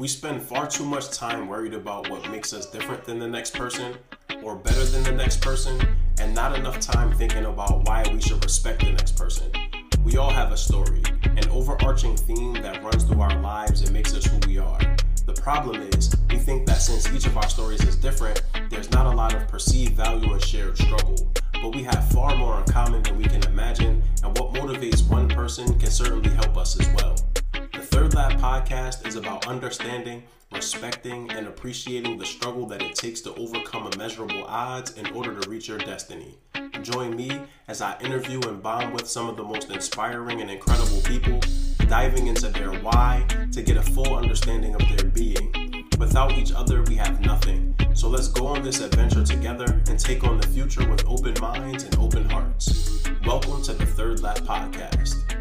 We spend far too much time worried about what makes us different than the next person or better than the next person, and not enough time thinking about why we should respect the next person. We all have a story, an overarching theme that runs through our lives and makes us who we are. The problem is, we think that since each of our stories is different, there's not a lot of perceived value and shared struggle. But we have far more in common than we can imagine, and what motivates one person can certainly help us as well. Third Lap podcast is about understanding, respecting, and appreciating the struggle that it takes to overcome immeasurable odds in order to reach your destiny. Join me as I interview and bond with some of the most inspiring and incredible people, diving into their why to get a full understanding of their being. Without each other, we have nothing. So let's go on this adventure together and take on the future with open minds and open hearts. Welcome to the Third Lap Podcast.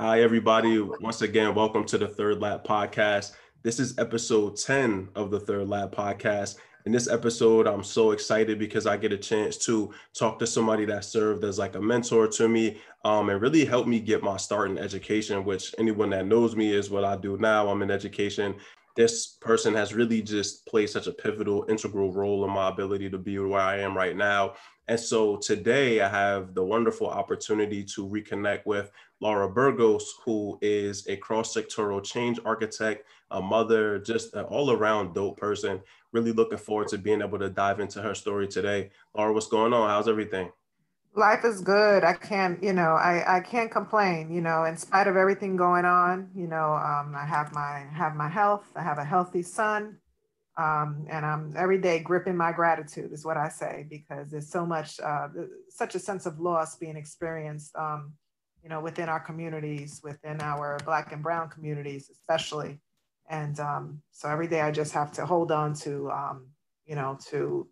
Hi, everybody. Once again, welcome to the Third Lap Podcast. This is episode 10 of the Third Lap Podcast. In this episode, I'm so excited because I get a chance to talk to somebody that served as like a mentor to me um, and really helped me get my start in education, which anyone that knows me is what I do now. I'm in education. This person has really just played such a pivotal, integral role in my ability to be where I am right now. And so today I have the wonderful opportunity to reconnect with Laura Burgos, who is a cross sectoral change architect, a mother, just an all around dope person. Really looking forward to being able to dive into her story today. Laura, what's going on? How's everything? Life is good. I can't, you know, I, I can't complain, you know, in spite of everything going on, you know, um, I have my, have my health, I have a healthy son. Um, and I'm every day gripping my gratitude is what I say, because there's so much, uh, such a sense of loss being experienced um, you know, within our communities, within our Black and Brown communities, especially. And um, so every day I just have to hold on to, um, you know, to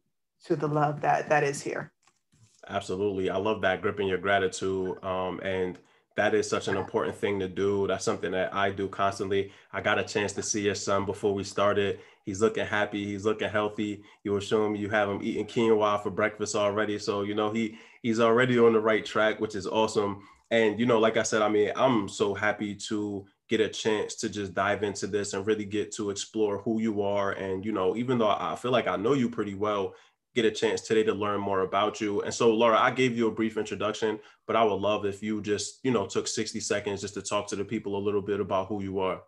to the love that that is here. Absolutely, I love that gripping your gratitude, um, and that is such an important thing to do. That's something that I do constantly. I got a chance to see your son before we started. He's looking happy. He's looking healthy. You were showing me you have him eating quinoa for breakfast already. So you know he he's already on the right track, which is awesome. And you know, like I said, I mean, I'm so happy to get a chance to just dive into this and really get to explore who you are. And you know, even though I feel like I know you pretty well, get a chance today to learn more about you. And so, Laura, I gave you a brief introduction, but I would love if you just, you know, took 60 seconds just to talk to the people a little bit about who you are.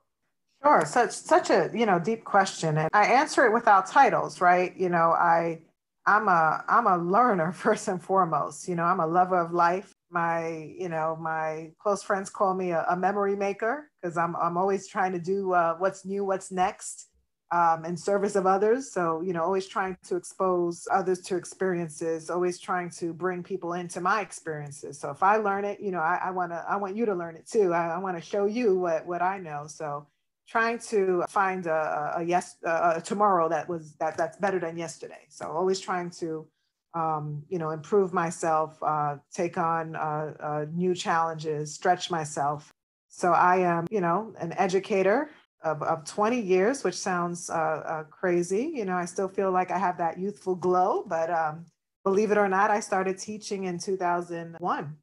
Sure. Such such a you know deep question, and I answer it without titles, right? You know, I I'm a I'm a learner first and foremost. You know, I'm a lover of life my you know my close friends call me a, a memory maker because I'm, I'm always trying to do uh, what's new what's next um, in service of others. So you know always trying to expose others to experiences always trying to bring people into my experiences. So if i learn it you know i want to i want you to learn it too. I, I want to show you what what i know. So trying to find a, a yes a tomorrow that was that that's better than yesterday. So always trying to um, you know, improve myself, uh, take on uh, uh, new challenges, stretch myself. So I am, you know, an educator of, of 20 years, which sounds uh, uh, crazy. You know, I still feel like I have that youthful glow, but um, believe it or not, I started teaching in 2001.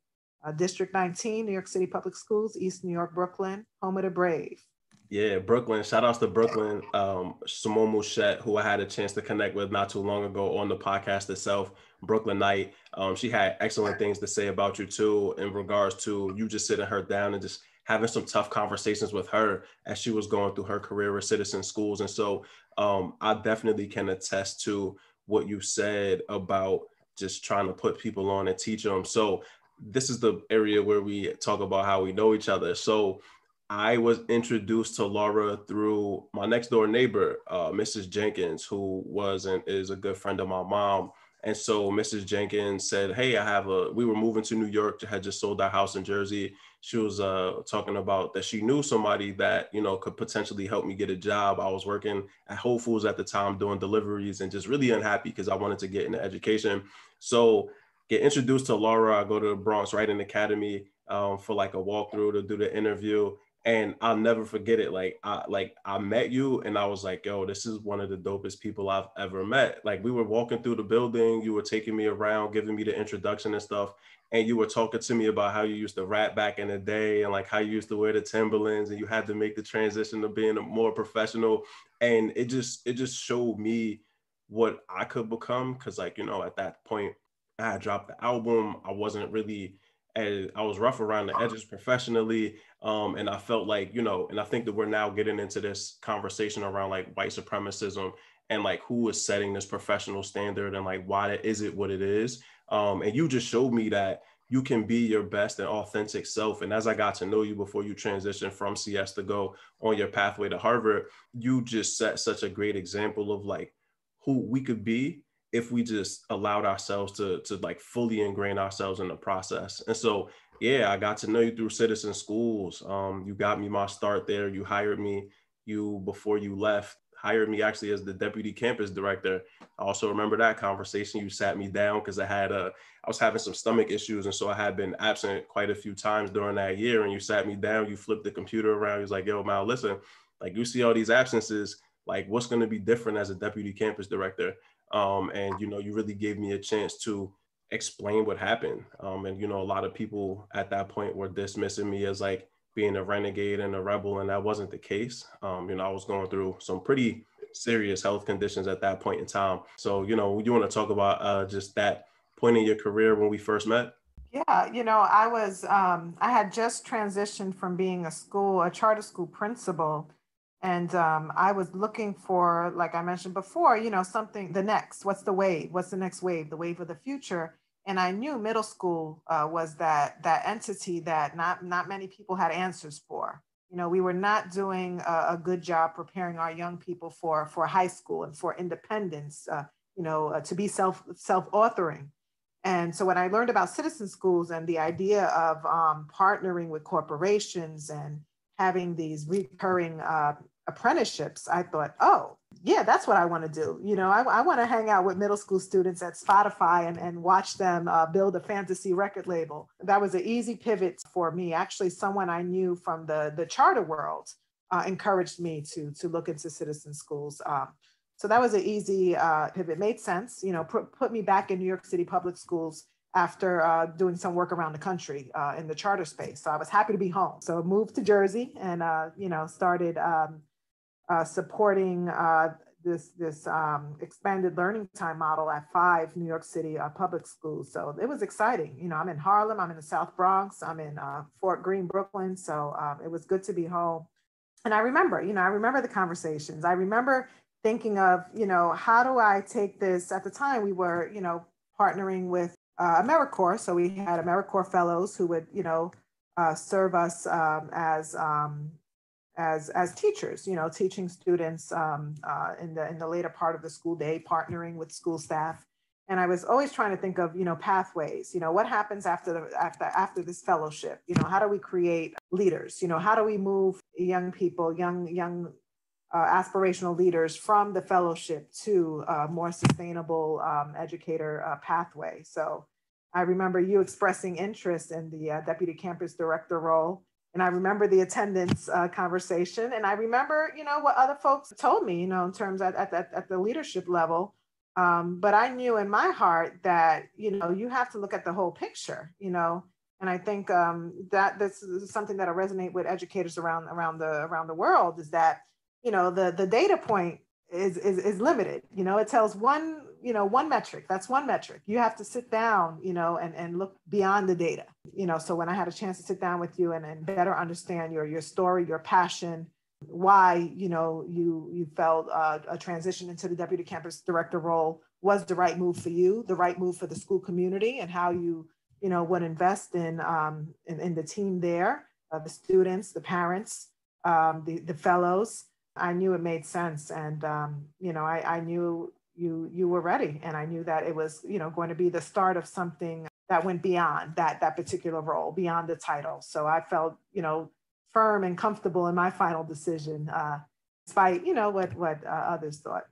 Uh, District 19, New York City Public Schools, East New York, Brooklyn, home of the brave. Yeah, Brooklyn. Shout outs to Brooklyn. Um, Simone Mouchette, who I had a chance to connect with not too long ago on the podcast itself, Brooklyn Night. Um, she had excellent things to say about you too, in regards to you just sitting her down and just having some tough conversations with her as she was going through her career with citizen schools. And so um, I definitely can attest to what you said about just trying to put people on and teach them. So this is the area where we talk about how we know each other. So I was introduced to Laura through my next door neighbor, uh, Mrs. Jenkins, who was and is a good friend of my mom. And so Mrs. Jenkins said, Hey, I have a, we were moving to New York, had just sold our house in Jersey. She was uh, talking about that she knew somebody that, you know, could potentially help me get a job. I was working at Whole Foods at the time doing deliveries and just really unhappy because I wanted to get into education. So get introduced to Laura. I go to the Bronx Writing Academy um, for like a walkthrough to do the interview and I'll never forget it. Like I like I met you and I was like, yo, this is one of the dopest people I've ever met. Like we were walking through the building, you were taking me around, giving me the introduction and stuff. And you were talking to me about how you used to rap back in the day and like how you used to wear the Timberlands and you had to make the transition to being a more professional. And it just it just showed me what I could become. Cause like, you know, at that point I dropped the album. I wasn't really and I was rough around the edges professionally. Um, and I felt like, you know, and I think that we're now getting into this conversation around like white supremacism and like who is setting this professional standard and like why is it what it is. Um, and you just showed me that you can be your best and authentic self. And as I got to know you before you transitioned from CS to go on your pathway to Harvard, you just set such a great example of like who we could be if we just allowed ourselves to to like fully ingrain ourselves in the process. And so yeah, I got to know you through citizen schools. Um, you got me my start there. You hired me. You before you left hired me actually as the deputy campus director. I also remember that conversation. You sat me down because I had a I was having some stomach issues, and so I had been absent quite a few times during that year. And you sat me down. You flipped the computer around. He was like, "Yo, Mal, listen, like you see all these absences. Like, what's going to be different as a deputy campus director?" Um, and you know you really gave me a chance to explain what happened. Um, and you know a lot of people at that point were dismissing me as like being a renegade and a rebel and that wasn't the case. Um, you know i was going through some pretty serious health conditions at that point in time. So you know you want to talk about uh, just that point in your career when we first met? Yeah, you know, I was um, I had just transitioned from being a school, a charter school principal, and um, I was looking for, like I mentioned before, you know, something, the next, what's the wave? What's the next wave? The wave of the future. And I knew middle school uh, was that that entity that not not many people had answers for. You know, we were not doing a, a good job preparing our young people for for high school and for independence. Uh, you know, uh, to be self self authoring. And so when I learned about citizen schools and the idea of um, partnering with corporations and having these recurring uh, apprenticeships, I thought, oh, yeah, that's what I want to do. You know, I, I want to hang out with middle school students at Spotify and, and watch them uh, build a fantasy record label. That was an easy pivot for me. Actually, someone I knew from the, the charter world uh, encouraged me to, to look into citizen schools. Um, so that was an easy uh, pivot. Made sense, you know, put, put me back in New York City public schools after uh, doing some work around the country uh, in the charter space. So I was happy to be home. So moved to Jersey and, uh, you know, started um, uh, supporting uh, this, this um, expanded learning time model at five New York City uh, public schools. So it was exciting. You know, I'm in Harlem, I'm in the South Bronx, I'm in Fort Greene, Brooklyn. So um, it was good to be home. And I remember, you know, I remember the conversations. I remember thinking of, you know, how do I take this? At the time, we were, you know, partnering with uh, AmeriCorps. So we had AmeriCorps fellows who would, you know, uh, serve us um, as um, as as teachers, you know, teaching students um, uh, in the in the later part of the school day, partnering with school staff. And I was always trying to think of, you know, pathways. You know, what happens after the after after this fellowship? You know, how do we create leaders? You know, how do we move young people, young young uh, aspirational leaders from the fellowship to a more sustainable um, educator uh, pathway. So I remember you expressing interest in the uh, deputy campus director role. And I remember the attendance uh, conversation. And I remember, you know, what other folks told me, you know, in terms at, at, at the leadership level. Um, but I knew in my heart that, you know, you have to look at the whole picture, you know, and I think um, that this is something that'll resonate with educators around around the around the world is that you know the the data point is, is is limited you know it tells one you know one metric that's one metric you have to sit down you know and and look beyond the data you know so when i had a chance to sit down with you and, and better understand your your story your passion why you know you you felt uh, a transition into the deputy campus director role was the right move for you the right move for the school community and how you you know would invest in um in, in the team there uh, the students the parents um, the, the fellows I knew it made sense. And, um, you know, I, I knew you, you were ready. And I knew that it was, you know, going to be the start of something that went beyond that, that particular role, beyond the title. So I felt, you know, firm and comfortable in my final decision, uh, despite, you know, what, what uh, others thought.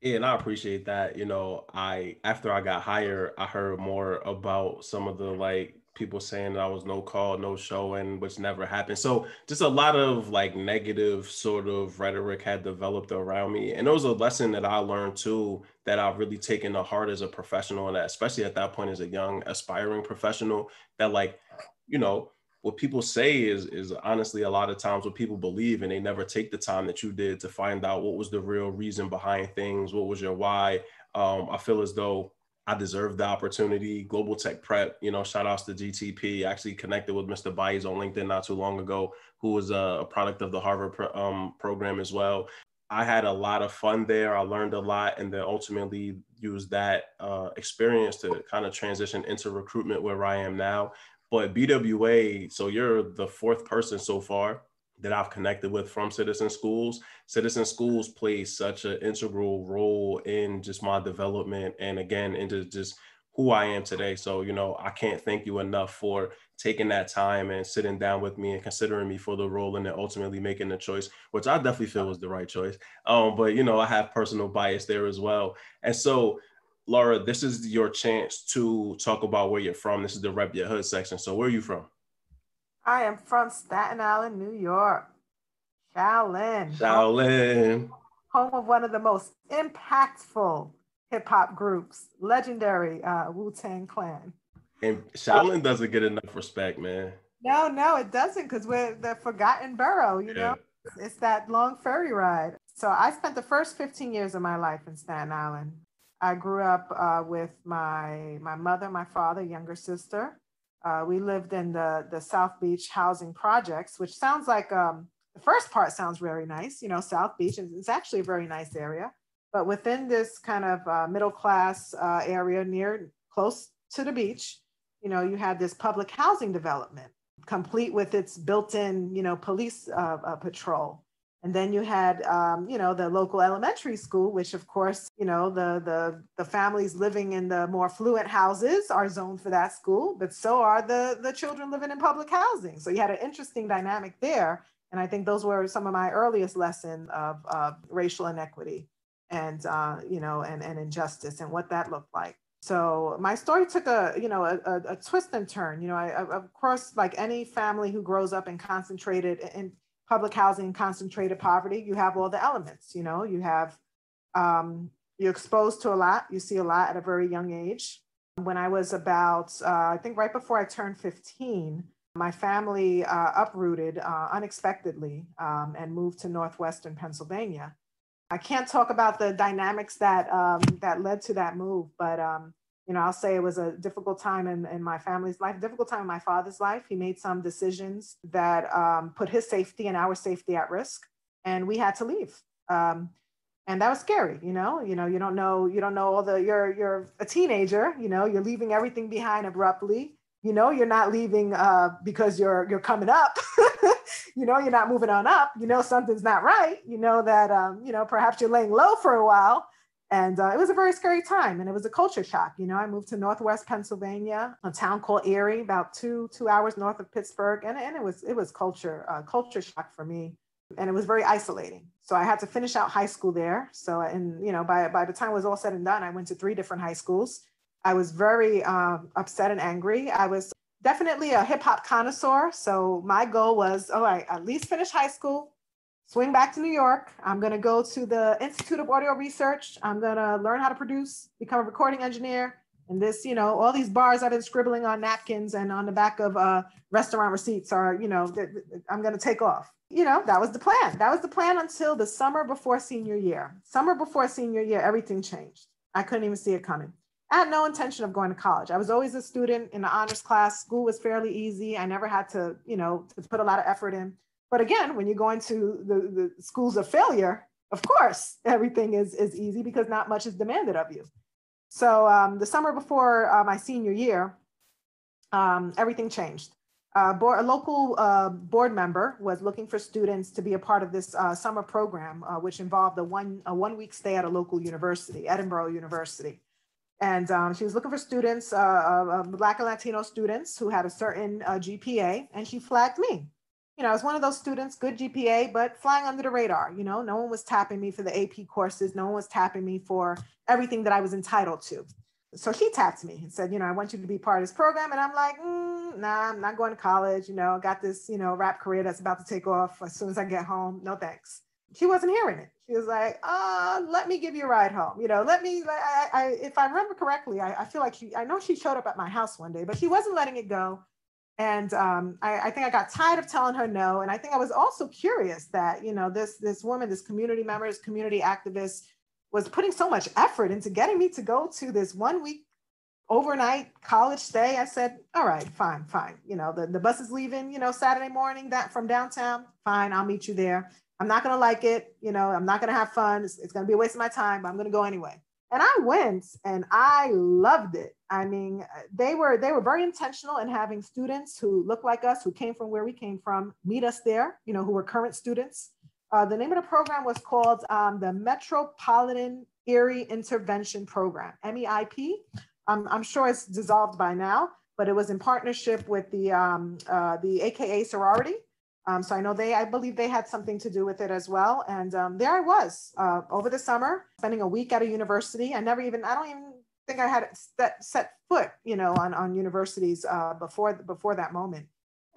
Yeah, and I appreciate that. You know, I after I got hired, I heard more about some of the like people saying that I was no call, no show, and which never happened. So just a lot of like negative sort of rhetoric had developed around me. And it was a lesson that I learned too that I've really taken to heart as a professional, and especially at that point as a young aspiring professional, that like, you know, what people say is is honestly a lot of times what people believe and they never take the time that you did to find out what was the real reason behind things what was your why um, i feel as though I deserve the opportunity. Global Tech Prep, you know, shout outs to GTP. I actually connected with Mr. Baez on LinkedIn not too long ago, who was a product of the Harvard um, program as well. I had a lot of fun there. I learned a lot, and then ultimately used that uh, experience to kind of transition into recruitment where I am now. But BWA, so you're the fourth person so far that I've connected with from Citizen Schools. Citizen Schools plays such an integral role in just my development and again into just who I am today. So, you know, I can't thank you enough for taking that time and sitting down with me and considering me for the role and then ultimately making the choice, which I definitely feel was the right choice. Um, but you know, I have personal bias there as well. And so Laura, this is your chance to talk about where you're from. This is the Rep Your Hood section. So where are you from? I am from Staten Island, New York. Shaolin. Shaolin. Home of one of the most impactful hip hop groups, legendary uh, Wu Tang Clan. And Shaolin doesn't get enough respect, man. No, no, it doesn't because we're the forgotten borough, you yeah. know? It's that long ferry ride. So I spent the first 15 years of my life in Staten Island. I grew up uh, with my, my mother, my father, younger sister, uh, we lived in the, the South Beach housing projects, which sounds like um, the first part sounds very nice, you know, South Beach, it's actually a very nice area. But within this kind of uh, middle class uh, area near close to the beach, you know, you had this public housing development complete with its built-in, you know, police uh, uh, patrol. And then you had, um, you know, the local elementary school, which of course, you know, the, the, the families living in the more fluent houses are zoned for that school, but so are the, the children living in public housing. So you had an interesting dynamic there. And I think those were some of my earliest lessons of, racial inequity and, uh, you know, and, and injustice and what that looked like. So my story took a, you know, a, a, a twist and turn. You know, I, of course, like any family who grows up in concentrated in public housing concentrated poverty, you have all the elements, you know, you have, um, you're exposed to a lot, you see a lot at a very young age. When I was about, uh, I think right before I turned 15, my family uh, uprooted uh, unexpectedly um, and moved to Northwestern Pennsylvania. I can't talk about the dynamics that, um, that led to that move, but um, you know, I'll say it was a difficult time in, in my family's life, difficult time in my father's life. He made some decisions that um, put his safety and our safety at risk, and we had to leave. Um, and that was scary, you know. You know, you don't know, you don't know all the. You're you're a teenager, you know. You're leaving everything behind abruptly. You know, you're not leaving uh, because you're you're coming up. you know, you're not moving on up. You know, something's not right. You know that um, you know perhaps you're laying low for a while and uh, it was a very scary time and it was a culture shock you know? I moved to northwest pennsylvania a town called erie about two two hours north of pittsburgh and, and it was it was culture uh, culture shock for me and it was very isolating. So i had to finish out high school there. So and you know by, by the time it was all said and done i went to three different high schools. I was very um, upset and angry. I was definitely a hip-hop connoisseur. So my goal was all right at least finish high school swing back to New York. I'm going to go to the Institute of Audio Research. I'm going to learn how to produce, become a recording engineer. And this, you know, all these bars I've been scribbling on napkins and on the back of uh, restaurant receipts are, you know, I'm going to take off. You know, that was the plan. That was the plan until the summer before senior year. Summer before senior year, everything changed. I couldn't even see it coming. I had no intention of going to college. I was always a student in the honors class. School was fairly easy. I never had to, you know, to put a lot of effort in. But again, when you go into the, the schools of failure, of course, everything is, is easy because not much is demanded of you. So um, the summer before uh, my senior year, um, everything changed. Uh, board, a local uh, board member was looking for students to be a part of this uh, summer program, uh, which involved a one, a one week stay at a local university, Edinboro University. And um, she was looking for students, uh, Black and Latino students who had a certain GPA, and she flagged me you know, I was one of those students, good GPA, but flying under the radar. You know, no one was tapping me for the AP courses. No one was tapping me for everything that I was entitled to. so she tapped me and said, you know, I want you to be part of this program. And I'm like, mm, nah, I'm not going to college. You know, I got this, you know, rap career that's about to take off as soon as I get home. No thanks. She wasn't hearing it. She was like, uh, let me give you a ride home. You know, let me, I, I if I remember correctly, I, I feel like she, I know she showed up at my house one day, but she wasn't letting it go. And um, I, I think I got tired of telling her no. And I think I was also curious that, you know, this, this woman, this community member, this community activist, was putting so much effort into getting me to go to this one week overnight college stay. I said, all right, fine, fine. You know, the, the bus is leaving, you know, Saturday morning that from downtown. Fine, I'll meet you there. I'm not going to like it. You know, I'm not going to have fun. It's, it's going to be a waste of my time, but I'm going to go anyway. And I went and I loved it. I mean, they were they were very intentional in having students who look like us, who came from where we came from, meet us there, you know, who were current students uh, the name of the program was called um, the Metropolitan Erie Intervention Program, MEIP. Um, I'm sure it's dissolved by now, but it was in partnership with the, um, uh, the AKA sorority. Um, so I know they, I believe they had something to do with it as well. And um, there I was uh, over the summer, spending a week at a university. I never even, I don't even think I had set, set foot, you know, on, on universities uh, before, before that moment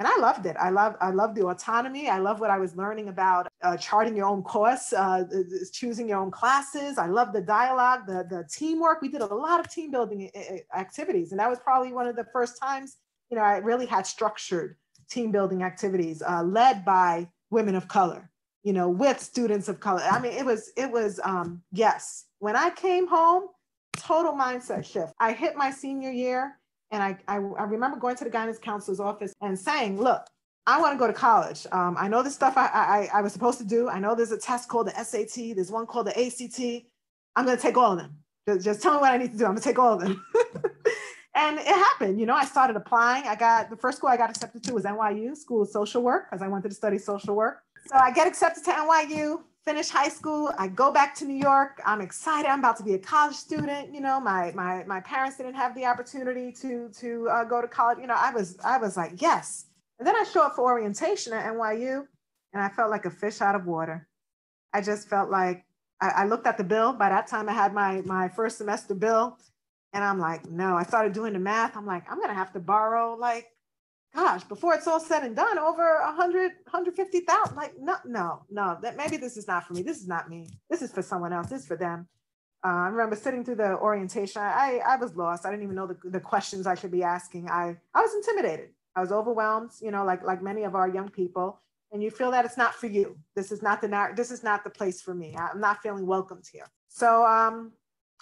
and I loved it. I love I love the autonomy. I love what I was learning about uh, charting your own course, uh, choosing your own classes. I love the dialogue, the the teamwork. We did a lot of team building activities, and that was probably one of the first times you know I really had structured team building activities uh, led by women of color. You know, with students of color. I mean, it was it was um, yes. When I came home, total mindset shift. I hit my senior year and I, I, I remember going to the guidance counselor's office and saying, look, I want to go to college. Um, I know the stuff I, I, I was supposed to do. I know there's a test called the SAT. There's one called the ACT. I'm going to take all of them. Just, just tell me what I need to do. I'm going to take all of them. and it happened. You know, I started applying. I got the first school I got accepted to was NYU School of Social Work because I wanted to study social work. So I get accepted to NYU finish high school. I go back to new york. I'm excited. I'm about to be a college student you know. My my my parents didn't have the opportunity to to uh, go to college. You know i was i was like yes. And then i show up for orientation at nyu and i felt like a fish out of water. I just felt like I, I looked at the bill. By that time i had my my first semester bill and i'm like no i started doing the math i'm like i'm gonna have to borrow like gosh, before it's all said and done, over a hundred, hundred fifty thousand. Like, no, no, no. That maybe this is not for me. This is not me. This is for someone else. This is for them. Uh, I remember sitting through the orientation. I, I was lost. I didn't even know the, the questions I should be asking. I, I was intimidated. I was overwhelmed. You know, like like many of our young people. And you feel that it's not for you. This is not the this is not the place for me. I'm not feeling welcomed here. So um,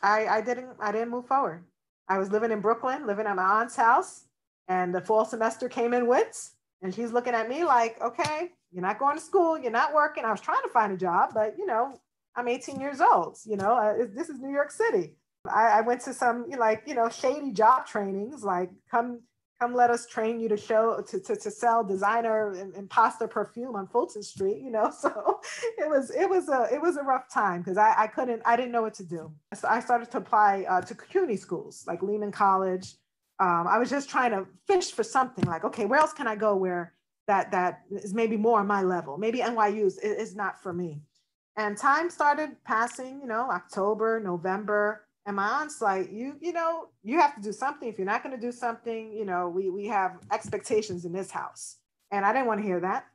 I, I didn't I didn't move forward. I was living in Brooklyn, living at my aunt's house and the fall semester came and went. And she's looking at me like, okay, you're not going to school, you're not working. I was trying to find a job, but you know, I'm 18 years old. You know, uh, this is New York City. I, I went to some like you know shady job trainings, like come come let us train you to show to, to, to sell designer and imposter perfume on Fulton Street, you know. So it was it was a it was a rough time because I, I couldn't I didn't know what to do. So I started to apply uh, to CUNY schools like Lehman College, um, I was just trying to fish for something like, okay, where else can I go where that that is maybe more on my level? Maybe NYU is, is not for me. And time started passing, you know, October, November, and my aunt's like, you, you know, you have to do something. If you're not going to do something, you know, we we have expectations in this house, and I didn't want to hear that.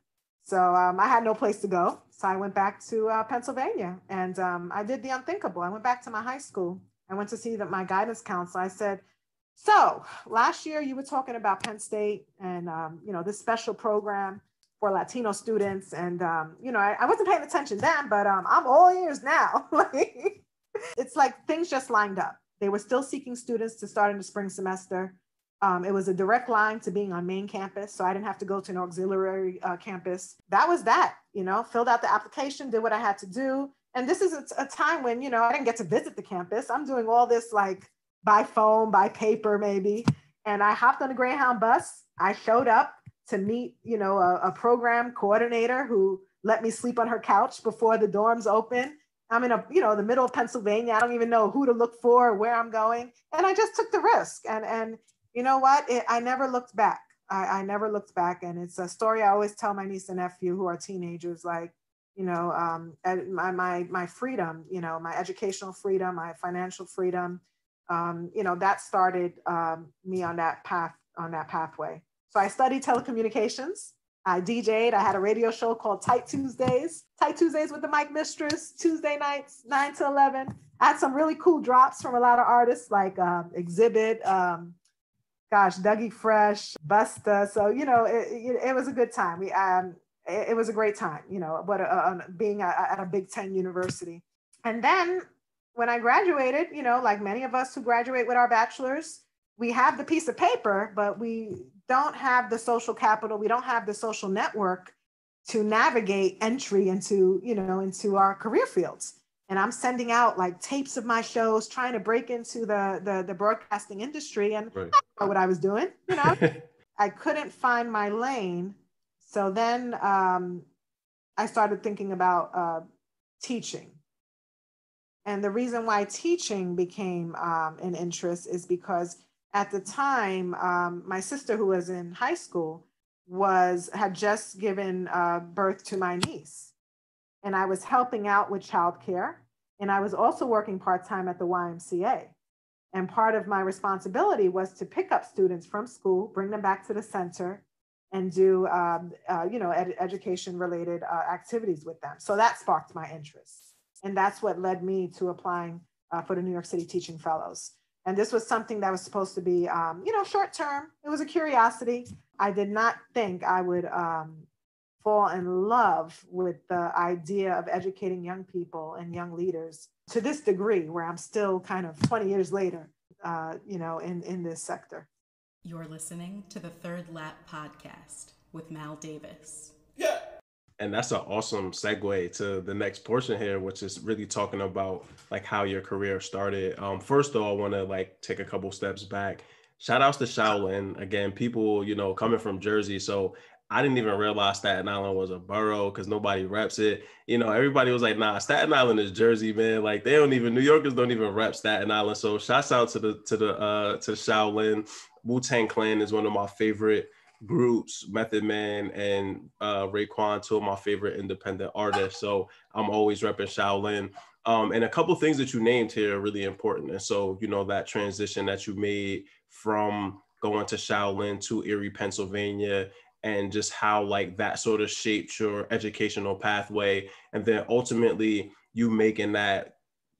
So um, I had no place to go. So I went back to uh, Pennsylvania, and um, I did the unthinkable. I went back to my high school. I went to see that my guidance counselor. I said, so last year you were talking about Penn State and um, you know this special program for Latino students, and um, you know I, I, wasn't paying attention then, but um, I'm all ears now. it's like things just lined up. They were still seeking students to start in the spring semester. Um, it was a direct line to being on main campus, so I didn't have to go to an auxiliary uh, campus. That was that. You know, filled out the application, did what I had to do, and this is a, a time when you know I didn't get to visit the campus. I'm doing all this like by phone, by paper, maybe. And I hopped on the Greyhound bus. I showed up to meet, you know, a, a program coordinator who let me sleep on her couch before the dorms open. I'm in a, you know, the middle of Pennsylvania. I don't even know who to look for, where I'm going. And I just took the risk. And and you know what? It, I never looked back. I, I never looked back. And it's a story I always tell my niece and nephew who are teenagers, like, you know, um, my, my, my freedom, you know, my educational freedom, my financial freedom, um, you know, that started um, me on that path, on that pathway. So I studied telecommunications. I DJ'd. I had a radio show called Tight Tuesdays, Tight Tuesdays with the Mic Mistress, Tuesday nights, 9 to 11. I had some really cool drops from a lot of artists like um, Xzibit, um, gosh, Dougie Fresh, Busta. So, you know, it, it, it was a good time. We, um, it, it, was a great time, you know, but uh, uh being a, at a Big Ten university. And then when I graduated, you know, like many of us who graduate with our bachelors, we have the piece of paper, but we don't have the social capital, we don't have the social network to navigate entry into, you know, into our career fields. And I'm sending out like tapes of my shows, trying to break into the the, the broadcasting industry, and right. I know what I was doing. You know, I couldn't find my lane. So then um, I started thinking about uh, teaching and the reason why teaching became um, an interest is because at the time, um, my sister, who was in high school, was had just given uh, birth to my niece, and I was helping out with childcare, and I was also working part time at the YMCA. And part of my responsibility was to pick up students from school, bring them back to the center, and do um, uh, you know ed- education related uh, activities with them. So that sparked my interest. And that's what led me to applying uh, for the New York City Teaching Fellows. And this was something that was supposed to be, um, you know, short term. It was a curiosity. I did not think I would um, fall in love with the idea of educating young people and young leaders to this degree, where I'm still kind of 20 years later, uh, you know, in, in this sector. You're listening to the Third Lap podcast with Mal Davis. And that's an awesome segue to the next portion here which is really talking about like how your career started um first though i want to like take a couple steps back shout outs to shaolin again people you know coming from jersey so I didn't even realize Staten Island was a borough because nobody reps it. You know, everybody was like, "Nah, Staten Island is Jersey, man. Like they don't even New Yorkers don't even rep Staten Island." So, shouts out to the to the uh to Shaolin. Wu Tang Clan is one of my favorite groups, Method Man and uh, Raekwon, two of my favorite independent artists. So I'm always repping Shaolin. Um, and a couple things that you named here are really important. And so, you know, that transition that you made from going to Shaolin to Erie, Pennsylvania, and just how like that sort of shaped your educational pathway. And then ultimately you making that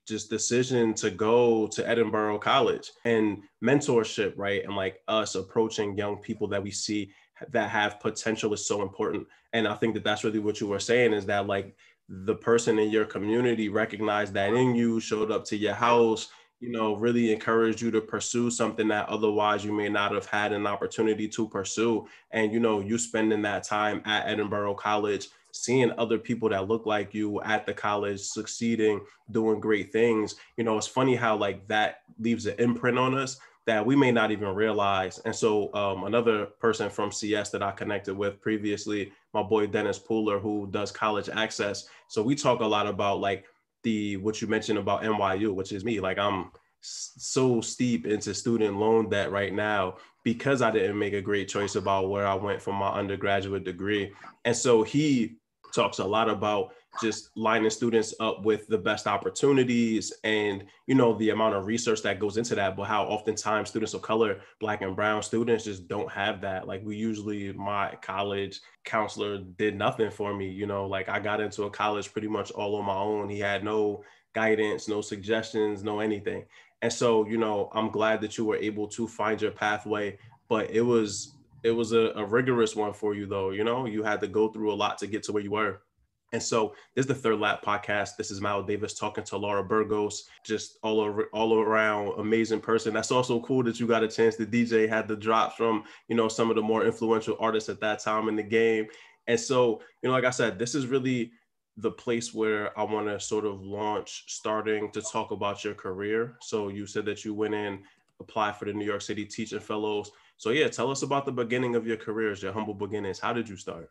just decision to go to Edinboro College and mentorship, right? And like us approaching young people that we see that have potential is so important. And I think that that's really what you were saying is that like the person in your community recognized that in you, showed up to your house, you know, really encouraged you to pursue something that otherwise you may not have had an opportunity to pursue. And, you know, you spending that time at Edinboro College seeing other people that look like you at the college succeeding, doing great things, you know, it's funny how like that leaves an imprint on us that we may not even realize. And so um, another person from CS that I connected with previously, my boy Dennis Pooler, who does college access. So we talk a lot about like the what you mentioned about NYU, which is me. Like I'm so steep into student loan debt right now because I didn't make a great choice about where I went for my undergraduate degree. And so he talks a lot about just lining students up with the best opportunities and you know the amount of research that goes into that but how oftentimes students of color black and brown students just don't have that. Like we usually my college counselor did nothing for me you know like i got into a college pretty much all on my own. He had no guidance no suggestions no anything. And so you know i'm glad that you were able to find your pathway but it was it was a, a, rigorous one for you though you know? You had to go through a lot to get to where you were. And so this is the third lap podcast. This is mal davis talking to laura burgos just all over all around amazing person. That's also cool that you got a chance The dj had the drops from you know some of the more influential artists at that time in the game. And so you know like i said this is really the place where I want to sort of launch starting to talk about your career. So you said that you went in, applied for the New York City Teaching Fellows. So yeah, tell us about the beginning of your careers, your humble beginnings. How did you start?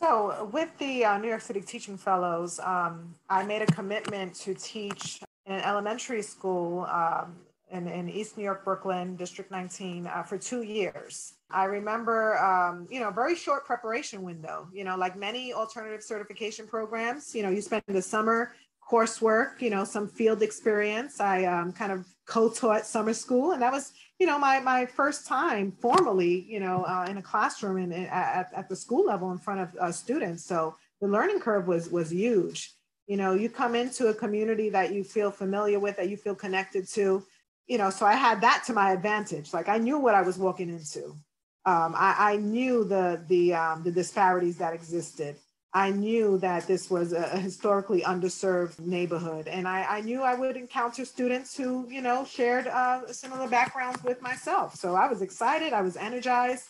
So with the uh, New York City Teaching Fellows, um, I made a commitment to teach in elementary school um, in, in, East New York, Brooklyn, District 19, uh, for two years. I remember, um, you know, very short preparation window. You know, like many alternative certification programs, you know, you spend the summer coursework, you know, some field experience. I um, kind of co-taught summer school, and that was, you know, my my first time formally, you know, uh, in a classroom and at, at the school level in front of uh, students. So the learning curve was was huge. You know, you come into a community that you feel familiar with, that you feel connected to. You know, so I had that to my advantage. Like I knew what I was walking into. Um, I, I, knew the the um, the disparities that existed. I knew that this was a, historically underserved neighborhood, and I, I, knew I would encounter students who, you know, shared uh, similar backgrounds with myself. So I was excited. I was energized.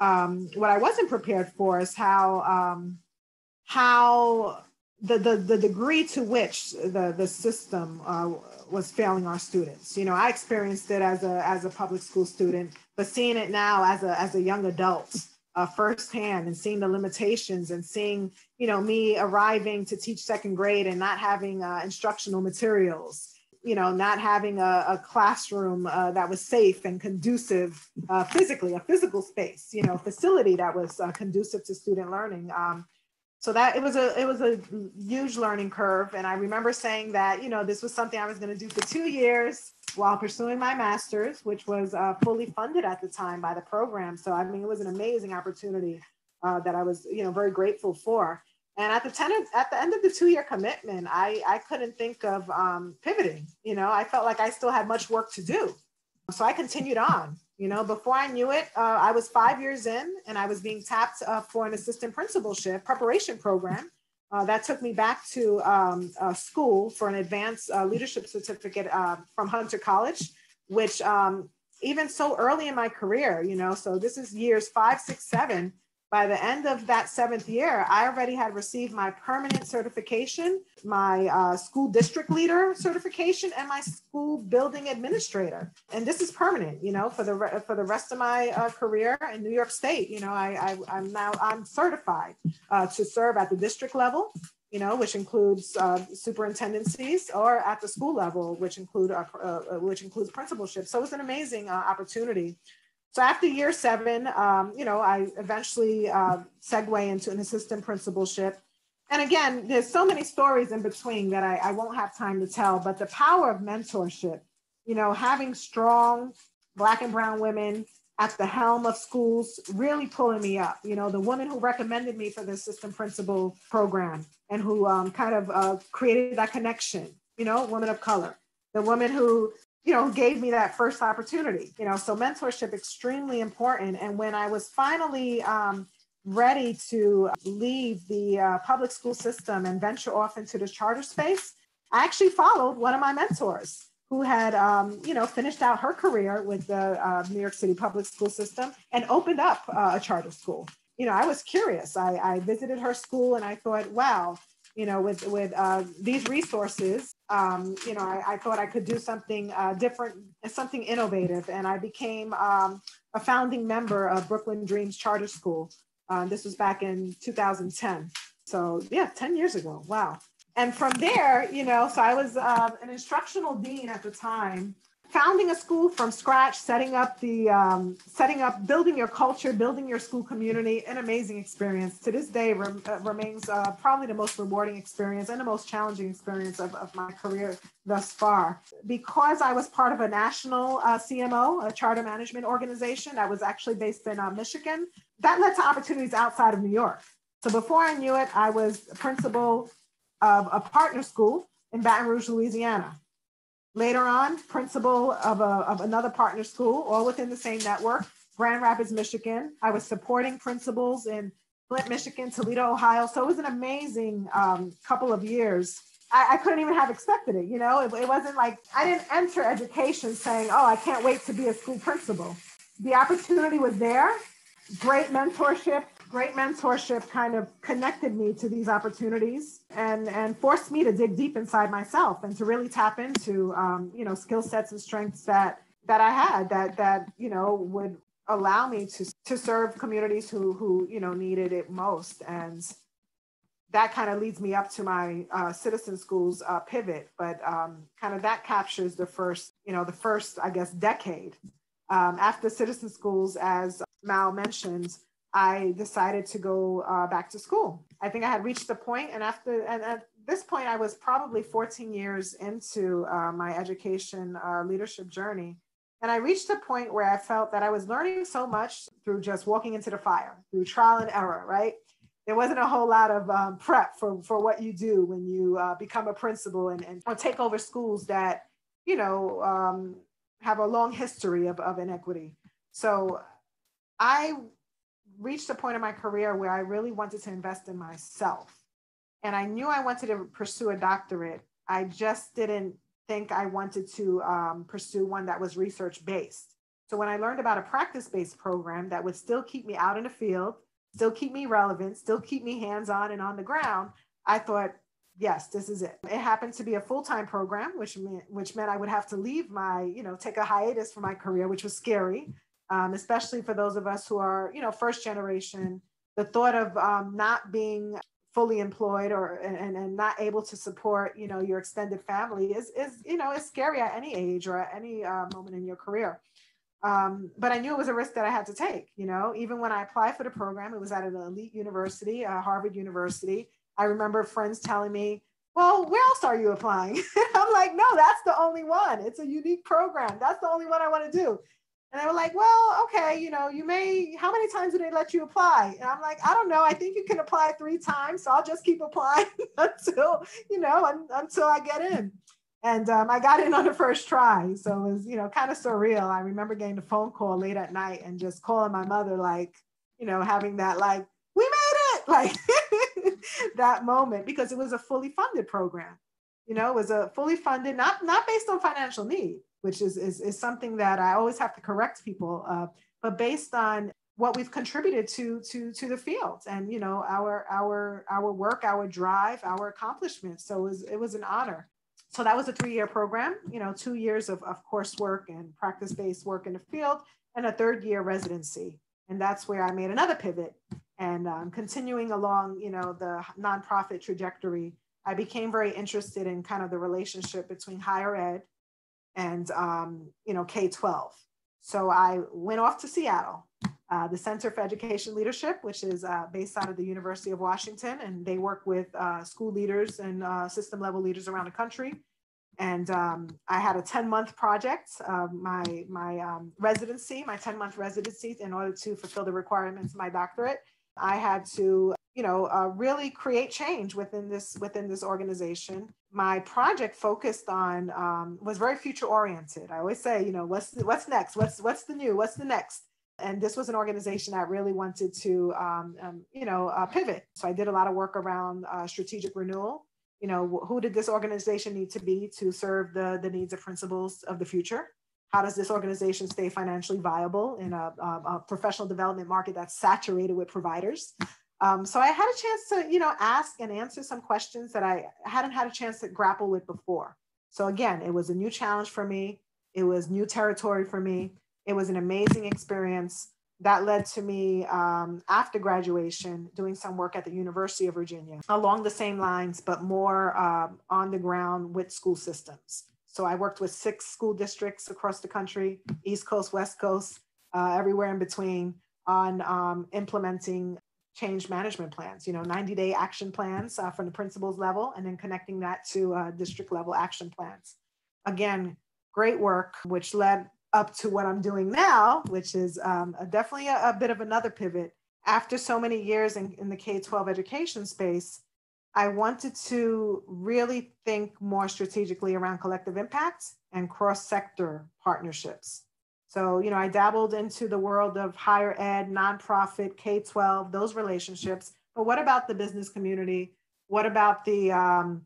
Um, what I wasn't prepared for is how um, how the, the the degree to which the the system uh, was failing our students. You know, I experienced it as a as a public school student, but seeing it now as a as a young adult uh, firsthand and seeing the limitations and seeing, you know, me arriving to teach second grade and not having uh, instructional materials, you know, not having a, a classroom uh, that was safe and conducive uh, physically, a physical space, you know, facility that was uh, conducive to student learning. Um, so that it was a it was a huge learning curve, and I remember saying that you know this was something I was going to do for two years while pursuing my master's, which was uh, fully funded at the time by the program. So I mean, it was an amazing opportunity uh, that I was, you know, very grateful for. And at the, ten, at the end of the two-year commitment, I, I couldn't think of um, pivoting. You know, I felt like I still had much work to do. So I continued on. You know, before I knew it, uh, I was five years in and I was being tapped uh, for an assistant principalship preparation program uh, that took me back to um, school for an advanced uh, leadership certificate uh, from Hunter College, which um, even so early in my career, you know, so this is years five, six, seven, by the end of that seventh year, I already had received my permanent certification, my uh, school district leader certification, and my school building administrator. And this is permanent, you know, for the re- for the rest of my uh, career in New York State. You know, I, I am now I'm certified uh, to serve at the district level, you know, which includes uh, superintendencies, or at the school level, which include uh, uh, which includes principalship. So it's an amazing opportunity so after year seven, um, you know, I eventually uh, segue into an assistant principalship. And again, there's so many stories in between that I, I won't have time to tell, but the power of mentorship, you know, having strong Black and Brown women at the helm of schools really pulling me up. You know, the woman who recommended me for the assistant principal program and who um, kind of uh, created that connection, you know, woman of color. The woman who you know, gave me that first opportunity. You know, so mentorship extremely important. And when I was finally um, ready to leave the uh, public school system and venture off into the charter space, I actually followed one of my mentors who had, um, you know, finished out her career with the uh, New York City public school system and opened up uh, a charter school. You know, I was curious. I, I visited her school and I thought, wow, you know, with with uh, these resources, um, you know, I, I, thought I could do something uh, different, something innovative, and I became um, a founding member of Brooklyn Dreams Charter School. Uh, this was back in 2010. So yeah, 10 years ago. Wow. And from there, you know, so I was uh, an instructional dean at the time founding a school from scratch, setting up the, um, setting up, building your culture, building your school community, an amazing experience. To this day, rem- uh, remains uh, probably the most rewarding experience and the most challenging experience of, of my career thus far. Because I was part of a national uh, CMO, a charter management organization that was actually based in uh, Michigan, that led to opportunities outside of New York. So before I knew it, I was principal of a partner school in Baton Rouge, Louisiana. Later on, principal of, a, of another partner school, all within the same network, Grand Rapids, Michigan. I was supporting principals in Flint, Michigan, Toledo, Ohio. So it was an amazing um, couple of years. I, I, couldn't even have expected it. You know, it, it wasn't like I didn't enter education saying, oh, I can't wait to be a school principal. The opportunity was there, great mentorship, great mentorship kind of connected me to these opportunities and and forced me to dig deep inside myself and to really tap into um, you know skill sets and strengths that that I had that that you know would allow me to to serve communities who who you know needed it most. And that kind of leads me up to my uh, citizen schools uh, pivot. But um, kind of that captures the first you know the first i guess decade um, after citizen schools as mal mentioned I decided to go uh, back to school. I think I had reached the point, and after and, and this point, I was probably 14 years into uh, my education uh, leadership journey. And I reached a point where I felt that I was learning so much through just walking into the fire, through trial and error, right? There wasn't a whole lot of um, prep for, for what you do when you uh, become a principal and, and or take over schools that, you know, um, have a long history of, of inequity. So I reached a point in my career where I really wanted to invest in myself. And I knew I wanted to pursue a doctorate. I just didn't think I wanted to um, pursue one that was research based. So when I learned about a practice based program that would still keep me out in the field, still keep me relevant, still keep me hands on and on the ground, I thought, yes, this is it. It happened to be a full time program, which meant, which meant I would have to leave my, you know, take a hiatus from my career, which was scary um, especially for those of us who are, you know, first generation. The thought of um, not being fully employed or and, and not able to support, you know, your extended family is is you know is scary at any age or at any uh, moment in your career. Um, but I knew it was a risk that I had to take. You know, even when I applied for the program, it was at an elite university, uh, Harvard University. I remember friends telling me, well, where else are you applying? I'm like, no, that's the only one. It's a unique program. That's the only one I want to do. And they were like, well, okay, you know, you may, how many times do they let you apply? And I'm like, I don't know. I think you can apply three times. So I'll just keep applying until, you know, un, until I get in. And um, I got in on the first try. So it was, you know, kind of surreal. I remember getting a phone call late at night and just calling my mother, like, you know, having that, like, we made it, like that moment, because it was a fully funded program. You know, it was a fully funded, not, not based on financial need which is, is, is something that I always have to correct people, uh, but based on what we've contributed to to to the field and you know our our our work our drive our accomplishments. So it was, it was an honor. So that was a three-year program you know two years of, of coursework and practice-based work in the field and a third year residency. And that's where i made another pivot and um, continuing along you know the nonprofit trajectory i became very interested in kind of the relationship between higher ed and um, you know K-12. So I went off to Seattle, uh, the Center for Education Leadership, which is uh, based out of the University of Washington, and they work with uh, school leaders and uh, system level leaders around the country. And um, I had a 10 month project, my, my um, residency, my 10 month residency, in order to fulfill the requirements of my doctorate. I had to you know uh, really create change within this within this organization. My project focused on um, was very future oriented. I always say you know what's the, what's next? What's what's the new? What's the next? And this was an organization that really wanted to um, um, you know uh, pivot. So i did a lot of work around uh, strategic renewal. You know who did this organization need to be to serve the the needs of principals of the future? How does this organization stay financially viable in a, a, a professional development market that's saturated with providers um, so I had a chance to, you know, ask and answer some questions that I hadn't had a chance to grapple with before. So again, it was a new challenge for me. It was new territory for me. It was an amazing experience that led to me um, after graduation doing some work at the University of Virginia along the same lines, but more um, on the ground with school systems. So I worked with six school districts across the country, East Coast, West Coast, uh, everywhere in between, on um, implementing change management plans, you know, 90 day action plans uh, from the principals level and then connecting that to uh, district level action plans. Again, great work, which led up to what I'm doing now, which is um, a, definitely a, a, bit of another pivot. After so many years in, in the K 12 education space, I wanted to really think more strategically around collective impact and cross sector partnerships. So, you know, I dabbled into the world of higher ed, nonprofit, K 12, those relationships. But what about the business community? What about the, um,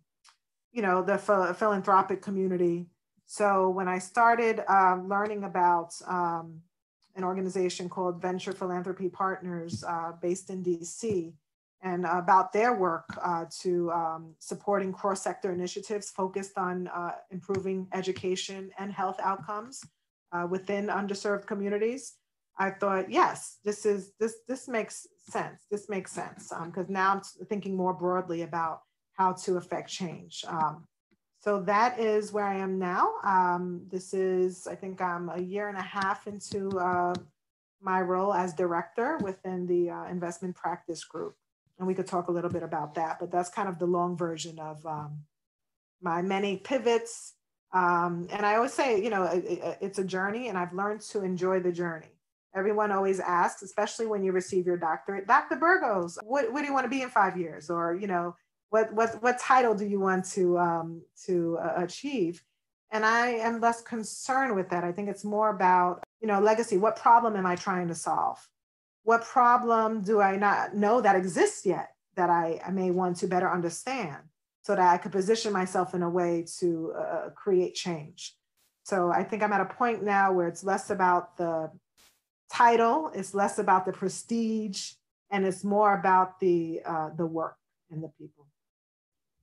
you know, the ph- philanthropic community? So, when I started um, learning about um, an organization called Venture Philanthropy Partners uh, based in DC, and about their work uh, to um, supporting cross sector initiatives focused on uh, improving education and health outcomes uh, within underserved communities, I thought, yes, this is this this makes sense. This makes sense because um, now I'm thinking more broadly about how to affect change. Um, so that is where I am now. Um, this is, I think, I'm a year and a half into uh, my role as director within the uh, investment practice group. and we could talk a little bit about that. But that's kind of the long version of um, my many pivots. Um, and I always say, you know, it, it's a journey, and I've learned to enjoy the journey. Everyone always asks, especially when you receive your doctorate, Dr. Burgos, what, what do you want to be in five years? Or, you know, what, what, what title do you want to, um, to uh, achieve? And I am less concerned with that. I think it's more about, you know, legacy. What problem am I trying to solve? What problem do I not know that exists yet that I, I may want to better understand so that I could position myself in a way to uh, create change? So I think I'm at a point now where it's less about the title, it's less about the prestige, and it's more about the uh, the work and the people.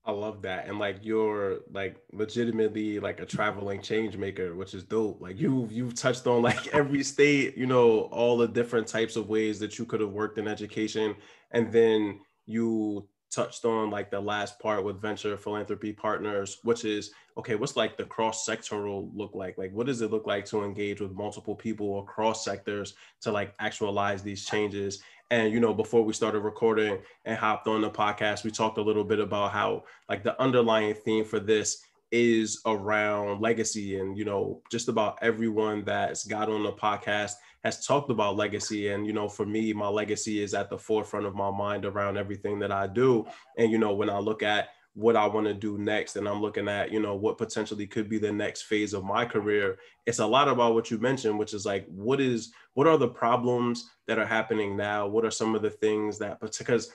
I love that. And like you're like legitimately like a traveling change maker, which is dope. Like you've you've touched on like every state, you know, all the different types of ways that you could have worked in education. And then you touched on like the last part with venture philanthropy partners, which is okay, what's like the cross sectoral look like? Like what does it look like to engage with multiple people across sectors to like actualize these changes? And you know, before we started recording and hopped on the podcast, we talked a little bit about how like the underlying theme for this is around legacy and you know just about everyone that's got on the podcast has talked about legacy and you know for me my legacy is at the forefront of my mind around everything that i do and you know when i look at what I want to do next. And I'm looking at, you know, what potentially could be the next phase of my career. It's a lot about what you mentioned, which is like, what is, what are the problems that are happening now? What are some of the things that, because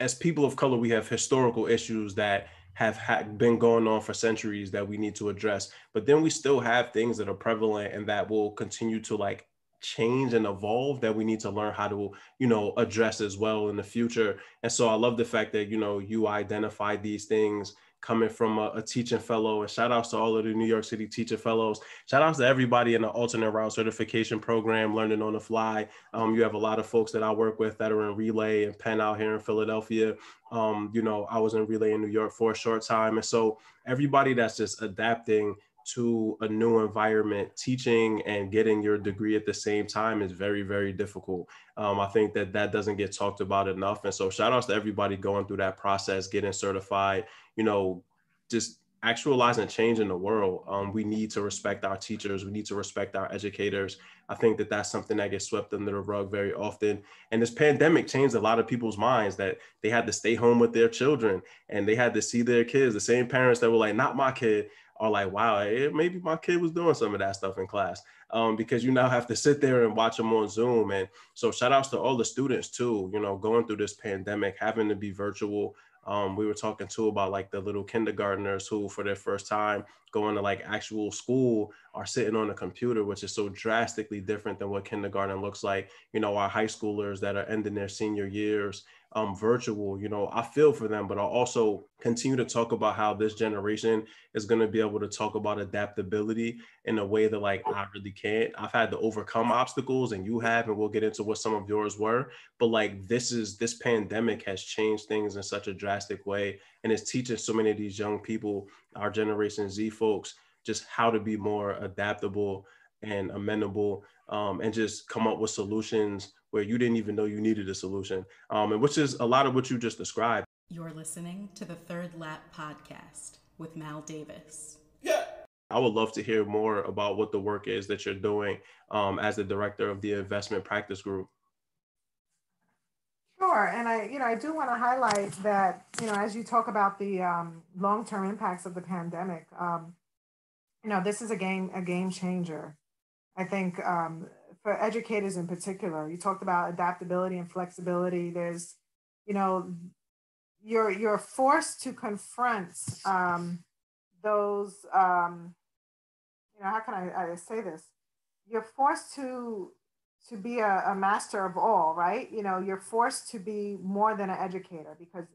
as people of color, we have historical issues that have ha- been going on for centuries that we need to address. But then we still have things that are prevalent and that will continue to like change and evolve that we need to learn how to you know address as well in the future and so i love the fact that you know you identify these things coming from a, a, teaching fellow and shout outs to all of the new york city teaching fellows shout outs to everybody in the alternate route certification program learning on the fly um, you have a lot of folks that i work with that are in relay and penn out here in philadelphia um, you know i was in relay in new york for a short time and so everybody that's just adapting to a new environment, teaching and getting your degree at the same time is very, very difficult. Um, I think that that doesn't get talked about enough. And so, shout outs to everybody going through that process, getting certified, you know, just actualizing change in the world. Um, we need to respect our teachers. We need to respect our educators. I think that that's something that gets swept under the rug very often. And this pandemic changed a lot of people's minds that they had to stay home with their children and they had to see their kids. The same parents that were like, "Not my kid," are like, wow, maybe my kid was doing some of that stuff in class. Um, because you now have to sit there and watch them on Zoom. And so shout outs to all the students too, you know, going through this pandemic, having to be virtual. Um, we were talking too about like the little kindergartners who, for their first time going to like actual school, are sitting on a computer, which is so drastically different than what kindergarten looks like. You know, our high schoolers that are ending their senior years um, virtual, you know, I feel for them, but I also continue to talk about how this generation is going to be able to talk about adaptability in a way that like I really can't. I've had to overcome obstacles and you have, and we'll get into what some of yours were. But like this is this pandemic has changed things in such a drastic way and it's teaching so many of these young people, our generation Z folks, just how to be more adaptable and amenable um, and just come up with solutions where you didn't even know you needed a solution, um, and which is a lot of what you just described. You're listening to the Third Lap podcast with Mal Davis. Yeah. I would love to hear more about what the work is that you're doing um, as the director of the investment practice group. Sure, and I, you know, I do want to highlight that, you know, as you talk about the um, long-term impacts of the pandemic, um, you know, this is a game, a game changer. I think um, for educators in particular. You talked about adaptability and flexibility. There's, you know, you're you're forced to confront um, those. Um, you know, how can I, I say this? You're forced to to be a, a master of all, right? You know, you're forced to be more than an educator because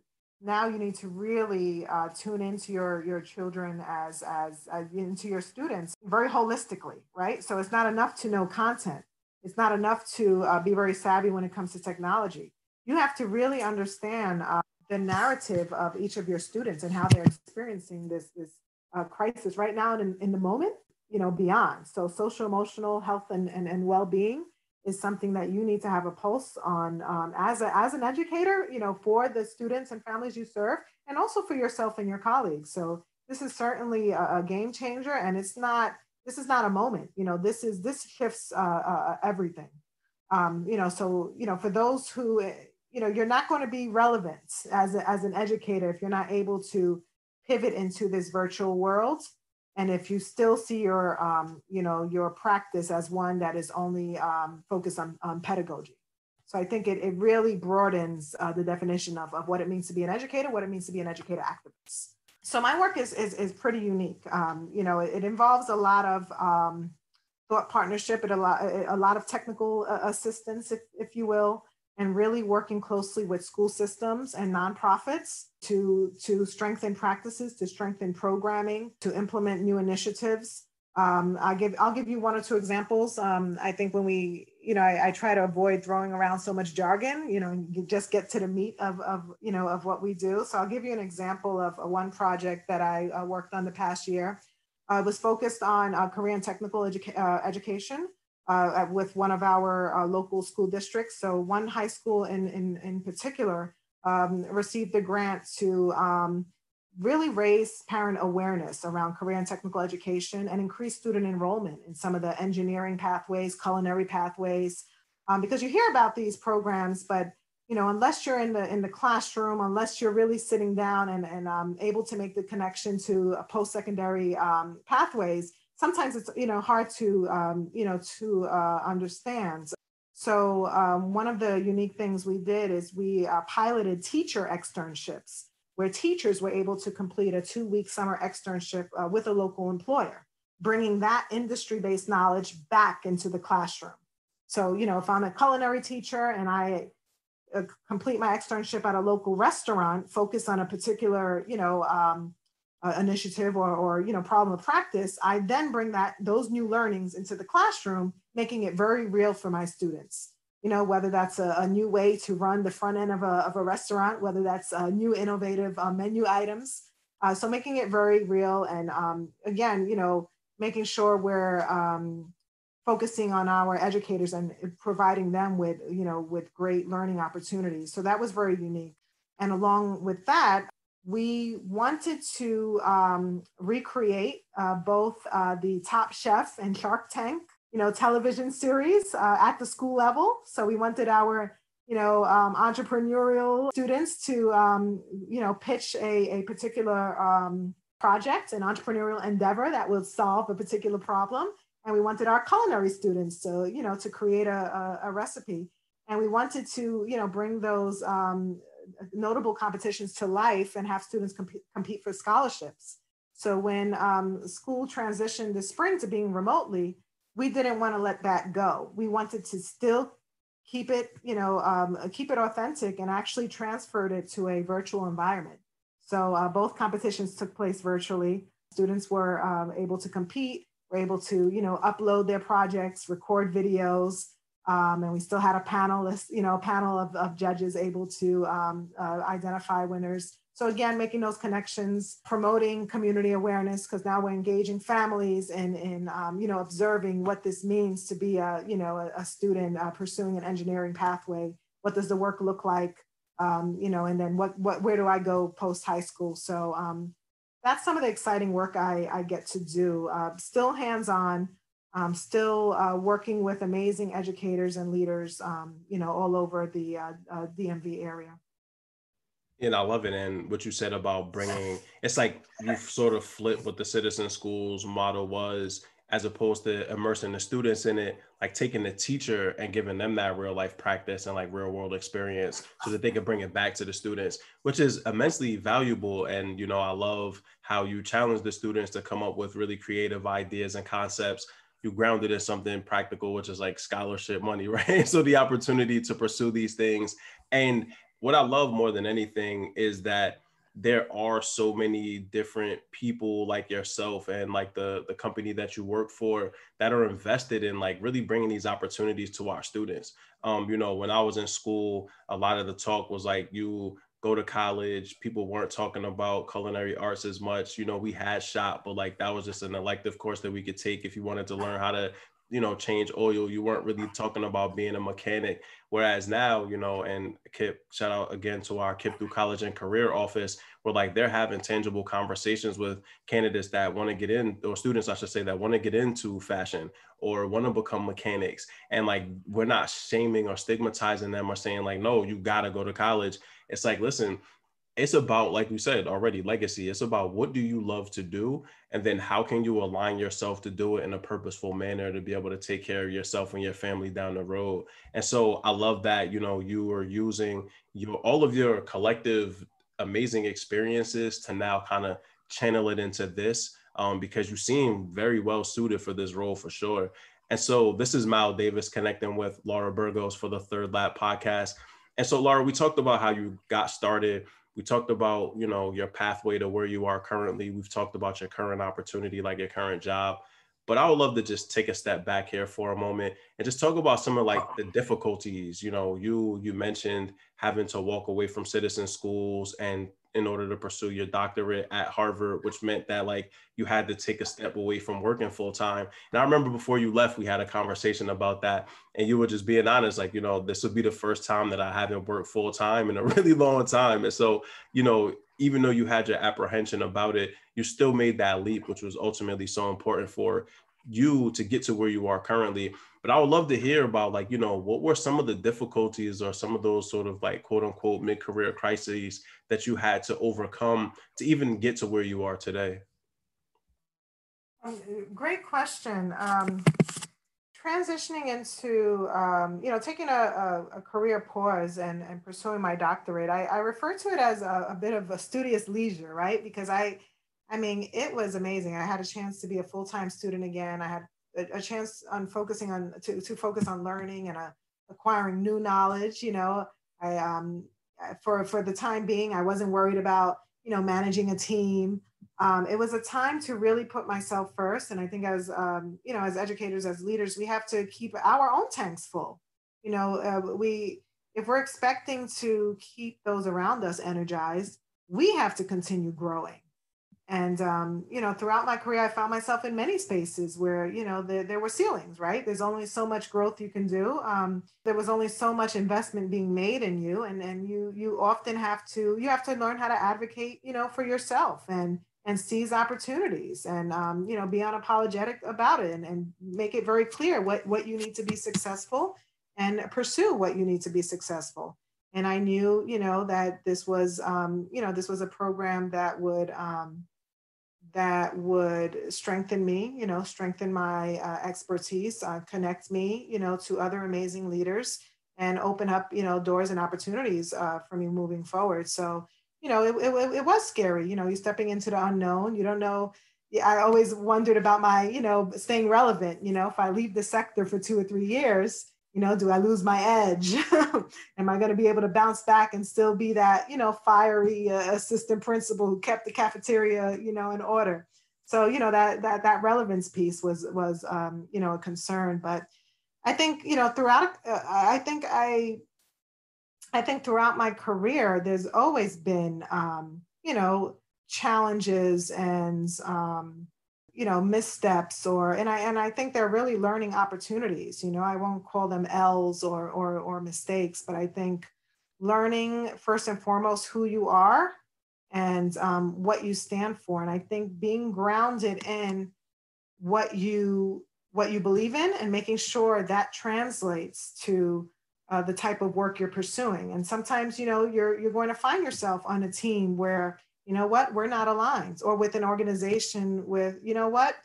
now you need to really uh, tune into your your children as, as as into your students very holistically right so it's not enough to know content it's not enough to uh, be very savvy when it comes to technology. You have to really understand uh, the narrative of each of your students and how they're experiencing this, this uh, crisis right now in, in the moment, you know, beyond. So social, emotional health and, and, and well-being is something that you need to have a pulse on um, as, a, as an educator, you know, for the students and families you serve, and also for yourself and your colleagues. So this is certainly a, a game changer, and it's not. This is not a moment. You know, this is this shifts uh, uh, everything. Um, you know, so you know, for those who, you know, you're not going to be relevant as a, as an educator if you're not able to pivot into this virtual world and if you still see your um, you know your practice as one that is only um, focused on, on pedagogy so i think it, it really broadens uh, the definition of, of what it means to be an educator what it means to be an educator activist so my work is is, is pretty unique um, you know it, it, involves a lot of um, thought partnership and a lot a lot of technical uh, assistance if, if you will and really working closely with school systems and nonprofits to, to strengthen practices, to strengthen programming, to implement new initiatives. Um, I'll give I'll give you one or two examples. Um, I think when we, you know, I, I, try to avoid throwing around so much jargon. You know, you just get to the meat of, of you know of what we do. So I'll give you an example of one project that I uh, worked on the past year. Uh, was focused on uh, career and technical educa- uh, education uh, with one of our local school districts. So one high school in, in, in particular um, received a grant to um, really raise parent awareness around career and technical education and increase student enrollment in some of the engineering pathways, culinary pathways, um, because you hear about these programs, but you know, unless you're in the in the classroom, unless you're really sitting down and, and um, able to make the connection to post-secondary um, pathways, sometimes it's you know hard to um, you know to uh, understand. So um, one of the unique things we did is we uh, piloted teacher externships where teachers were able to complete a two-week summer externship uh, with a local employer, bringing that industry-based knowledge back into the classroom. So you know if I'm a culinary teacher and I uh, complete my externship at a local restaurant, focus on a particular you know um, uh, initiative or, or you know problem of practice i then bring that those new learnings into the classroom making it very real for my students you know whether that's a, a new way to run the front end of a, of a restaurant whether that's uh, new innovative uh, menu items. Uh, so making it very real and um, again you know making sure we're um, focusing on our educators and providing them with you know with great learning opportunities. So that was very unique. And along with that we wanted to um, recreate uh, both uh, the Top Chef and Shark Tank, you know, television series uh, at the school level. So we wanted our, you know, um, entrepreneurial students to, um, you know, pitch a, a particular um, project, an entrepreneurial endeavor that will solve a particular problem. And we wanted our culinary students to, you know, to create a, a, a recipe. And we wanted to, you know, bring those um, notable competitions to life and have students compete, compete for scholarships. So when um, school transitioned this spring to being remotely, we didn't want to let that go. We wanted to still keep it, you know, um, keep it authentic and actually transferred it to a virtual environment. So uh, both competitions took place virtually. Students were um, able to compete, were able to, you know, upload their projects, record videos, um, and we still had a panelist, you know, a panel of, of judges able to um, uh, identify winners. So again, making those connections, promoting community awareness, because now we're engaging families and, um, you know, observing what this means to be a, you know, a, a student uh, pursuing an engineering pathway. What does the work look like? Um, you know, and then what, what, where do I go post high school? So um, that's some of the exciting work I, I get to do. Uh, still hands-on, um, still uh, working with amazing educators and leaders, um, you know, all over the uh, uh, DMV area. And I love it. And what you said about bringing, it's like you sort of flip what the citizen schools model was, as opposed to immersing the students in it, like taking the teacher and giving them that real life practice and like real world experience so that they can bring it back to the students, which is immensely valuable. And, you know, I love how you challenge the students to come up with really creative ideas and concepts you grounded it in something practical, which is like scholarship money, right? so the opportunity to pursue these things. And what I love more than anything is that there are so many different people like yourself and like the the company that you work for that are invested in like really bringing these opportunities to our students um you know when i was in school a lot of the talk was like you go to college. People weren't talking about culinary arts as much. You know, we had shop, but like that was just an elective course that we could take if you wanted to learn how to you know, change oil. You weren't really talking about being a mechanic. Whereas now, you know, and KIPP, shout out again to our KIPP through college and career office, where like they're having tangible conversations with candidates that want to get in, or students, I should say, that want to get into fashion or want to become mechanics. And like we're not shaming or stigmatizing them or saying like, no, you gotta go to college. It's like, listen, it's about like we said already legacy. It's about what do you love to do? And then how can you align yourself to do it in a purposeful manner to be able to take care of yourself and your family down the road? And so i love that you know you are using your all of your collective amazing experiences to now kind of channel it into this um, because you seem very well suited for this role for sure. And so this is mal davis connecting with laura burgos for the third lap podcast. And so laura we talked about how you got started we talked about you know your pathway to where you are currently. We've talked about your current opportunity like your current job. But i would love to just take a step back here for a moment and just talk about some of like the difficulties you know you you mentioned having to walk away from citizen schools and in order to pursue your doctorate at Harvard, which meant that like you had to take a step away from working full time. And I remember before you left, we had a conversation about that, and you were just being honest, like you know, this would be the first time that I haven't worked full time in a really long time, and so you know, even though you had your apprehension about it, you still made that leap, which was ultimately so important for you to get to where you are currently but I would love to hear about like, you know, what were some of the difficulties or some of those sort of like quote unquote mid-career crises that you had to overcome to even get to where you are today? Um, great question. Um, transitioning into, um, you know, taking a, a, a, career pause and, and pursuing my doctorate, I, I refer to it as a, a bit of a studious leisure, right? Because I, I mean, it was amazing. I had a chance to be a full-time student again. I had a, a chance on focusing on to, to focus on learning and uh, acquiring new knowledge you know. I um for for the time being i wasn't worried about you know managing a team. Um, it was a time to really put myself first. And i think as um, you know as educators as leaders we have to keep our own tanks full. You know uh, we if we're expecting to keep those around us energized we have to continue growing and, um, you know, throughout my career, I found myself in many spaces where, you know, the, there were ceilings, right? There's only so much growth you can do. Um, there was only so much investment being made in you. And, and you, you often have to, you have to learn how to advocate, you know, for yourself and, and seize opportunities and, um, you know, be unapologetic about it and, and make it very clear what, what you need to be successful and pursue what you need to be successful and I knew, you know, that this was, um, you know, this was a program that would, um, that would strengthen me, you know, strengthen my uh, expertise, uh, connect me, you know, to other amazing leaders and open up, you know, doors and opportunities uh, for me moving forward. So, you know, it, it, it was scary, you know, you're stepping into the unknown. You don't know. I always wondered about my, you know, staying relevant. You know, if I leave the sector for two or three years, you know do i lose my edge? Am i going to be able to bounce back and still be that you know fiery uh, assistant principal who kept the cafeteria you know in order? So you know that that that relevance piece was was um, you know a concern. But i think you know throughout uh, i think i i think throughout my career there's always been um, you know challenges and um, you know missteps or and i and i think they're really learning opportunities you know i won't call them l's or or, or mistakes but i think learning first and foremost who you are and um, what you stand for and i think being grounded in what you what you believe in and making sure that translates to uh, the type of work you're pursuing and sometimes you know you're you're going to find yourself on a team where you know what, we're not aligned, or with an organization with, you know what,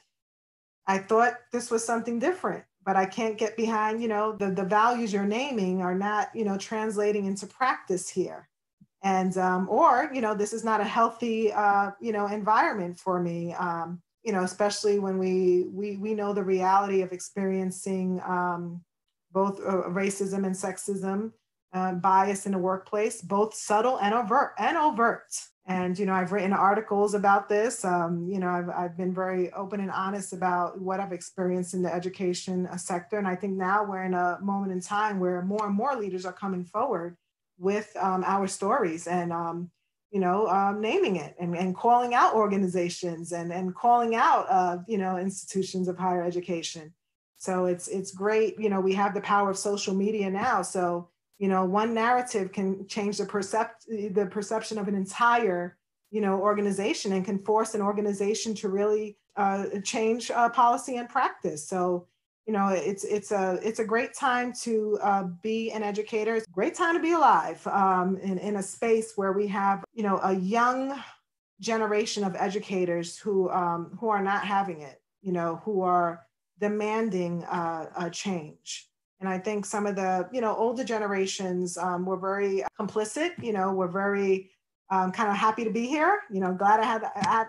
I thought this was something different, but I can't get behind, you know, the, the values you're naming are not, you know, translating into practice here. And, um, or, you know, this is not a healthy, uh, you know, environment for me. Um, you know, especially when we, we, we know the reality of experiencing um, both uh, racism and sexism, uh, bias in the workplace, both subtle and overt and overt. And, you know, I've written articles about this. Um, you know, I've, I've been very open and honest about what I've experienced in the education uh, sector. And I think now we're in a moment in time where more and more leaders are coming forward with um, our stories and, um, you know, um, naming it and, and calling out organizations and, and calling out, uh, you know, institutions of higher education. So it's it's great. You know, we have the power of social media now. So you know, one narrative can change the percept the perception of an entire you know organization and can force an organization to really uh, change uh, policy and practice. So you know it's it's a it's a great time to uh, be an educator it's a great time to be alive um, in, in a space where we have you know a young generation of educators who um, who are not having it you know who are demanding uh, a change and i think some of the you know older generations um, were very complicit you know were very um, kind of happy to be here you know glad i had, I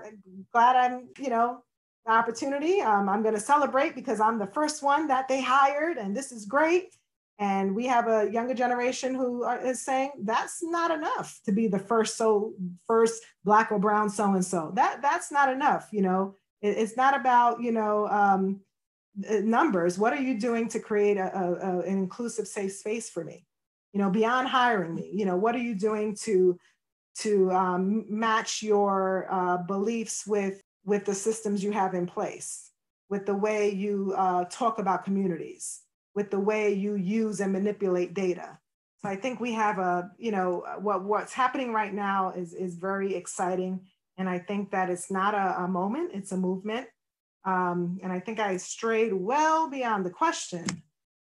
glad i'm you know the opportunity. Um, I'm going to celebrate because I'm the first one that they hired, and this is great. And we have a younger generation who are, is saying that's not enough to be the first so first black or brown so and so. That that's not enough. You know, it, it's not about you know um, numbers. What are you doing to create a, a, a, an inclusive, safe space for me? You know, beyond hiring me. You know, what are you doing to to um, match your uh, beliefs with with the systems you have in place, with the way you uh, talk about communities, with the way you use and manipulate data. So I think we have a, you know, what what's happening right now is is very exciting, and I think that it's not a, a moment; it's a movement. Um, and I think I strayed well beyond the question,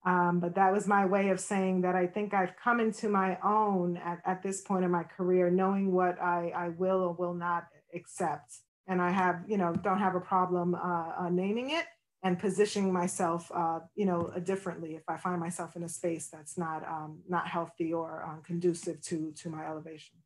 um, but that was my way of saying that I think I've come into my own at, at this point in my career, knowing what I, I will or will not accept and I have, you know, don't have a problem uh, uh, naming it and positioning myself, uh, you know, differently if I find myself in a space that's not um, not healthy or um, conducive to to my elevation.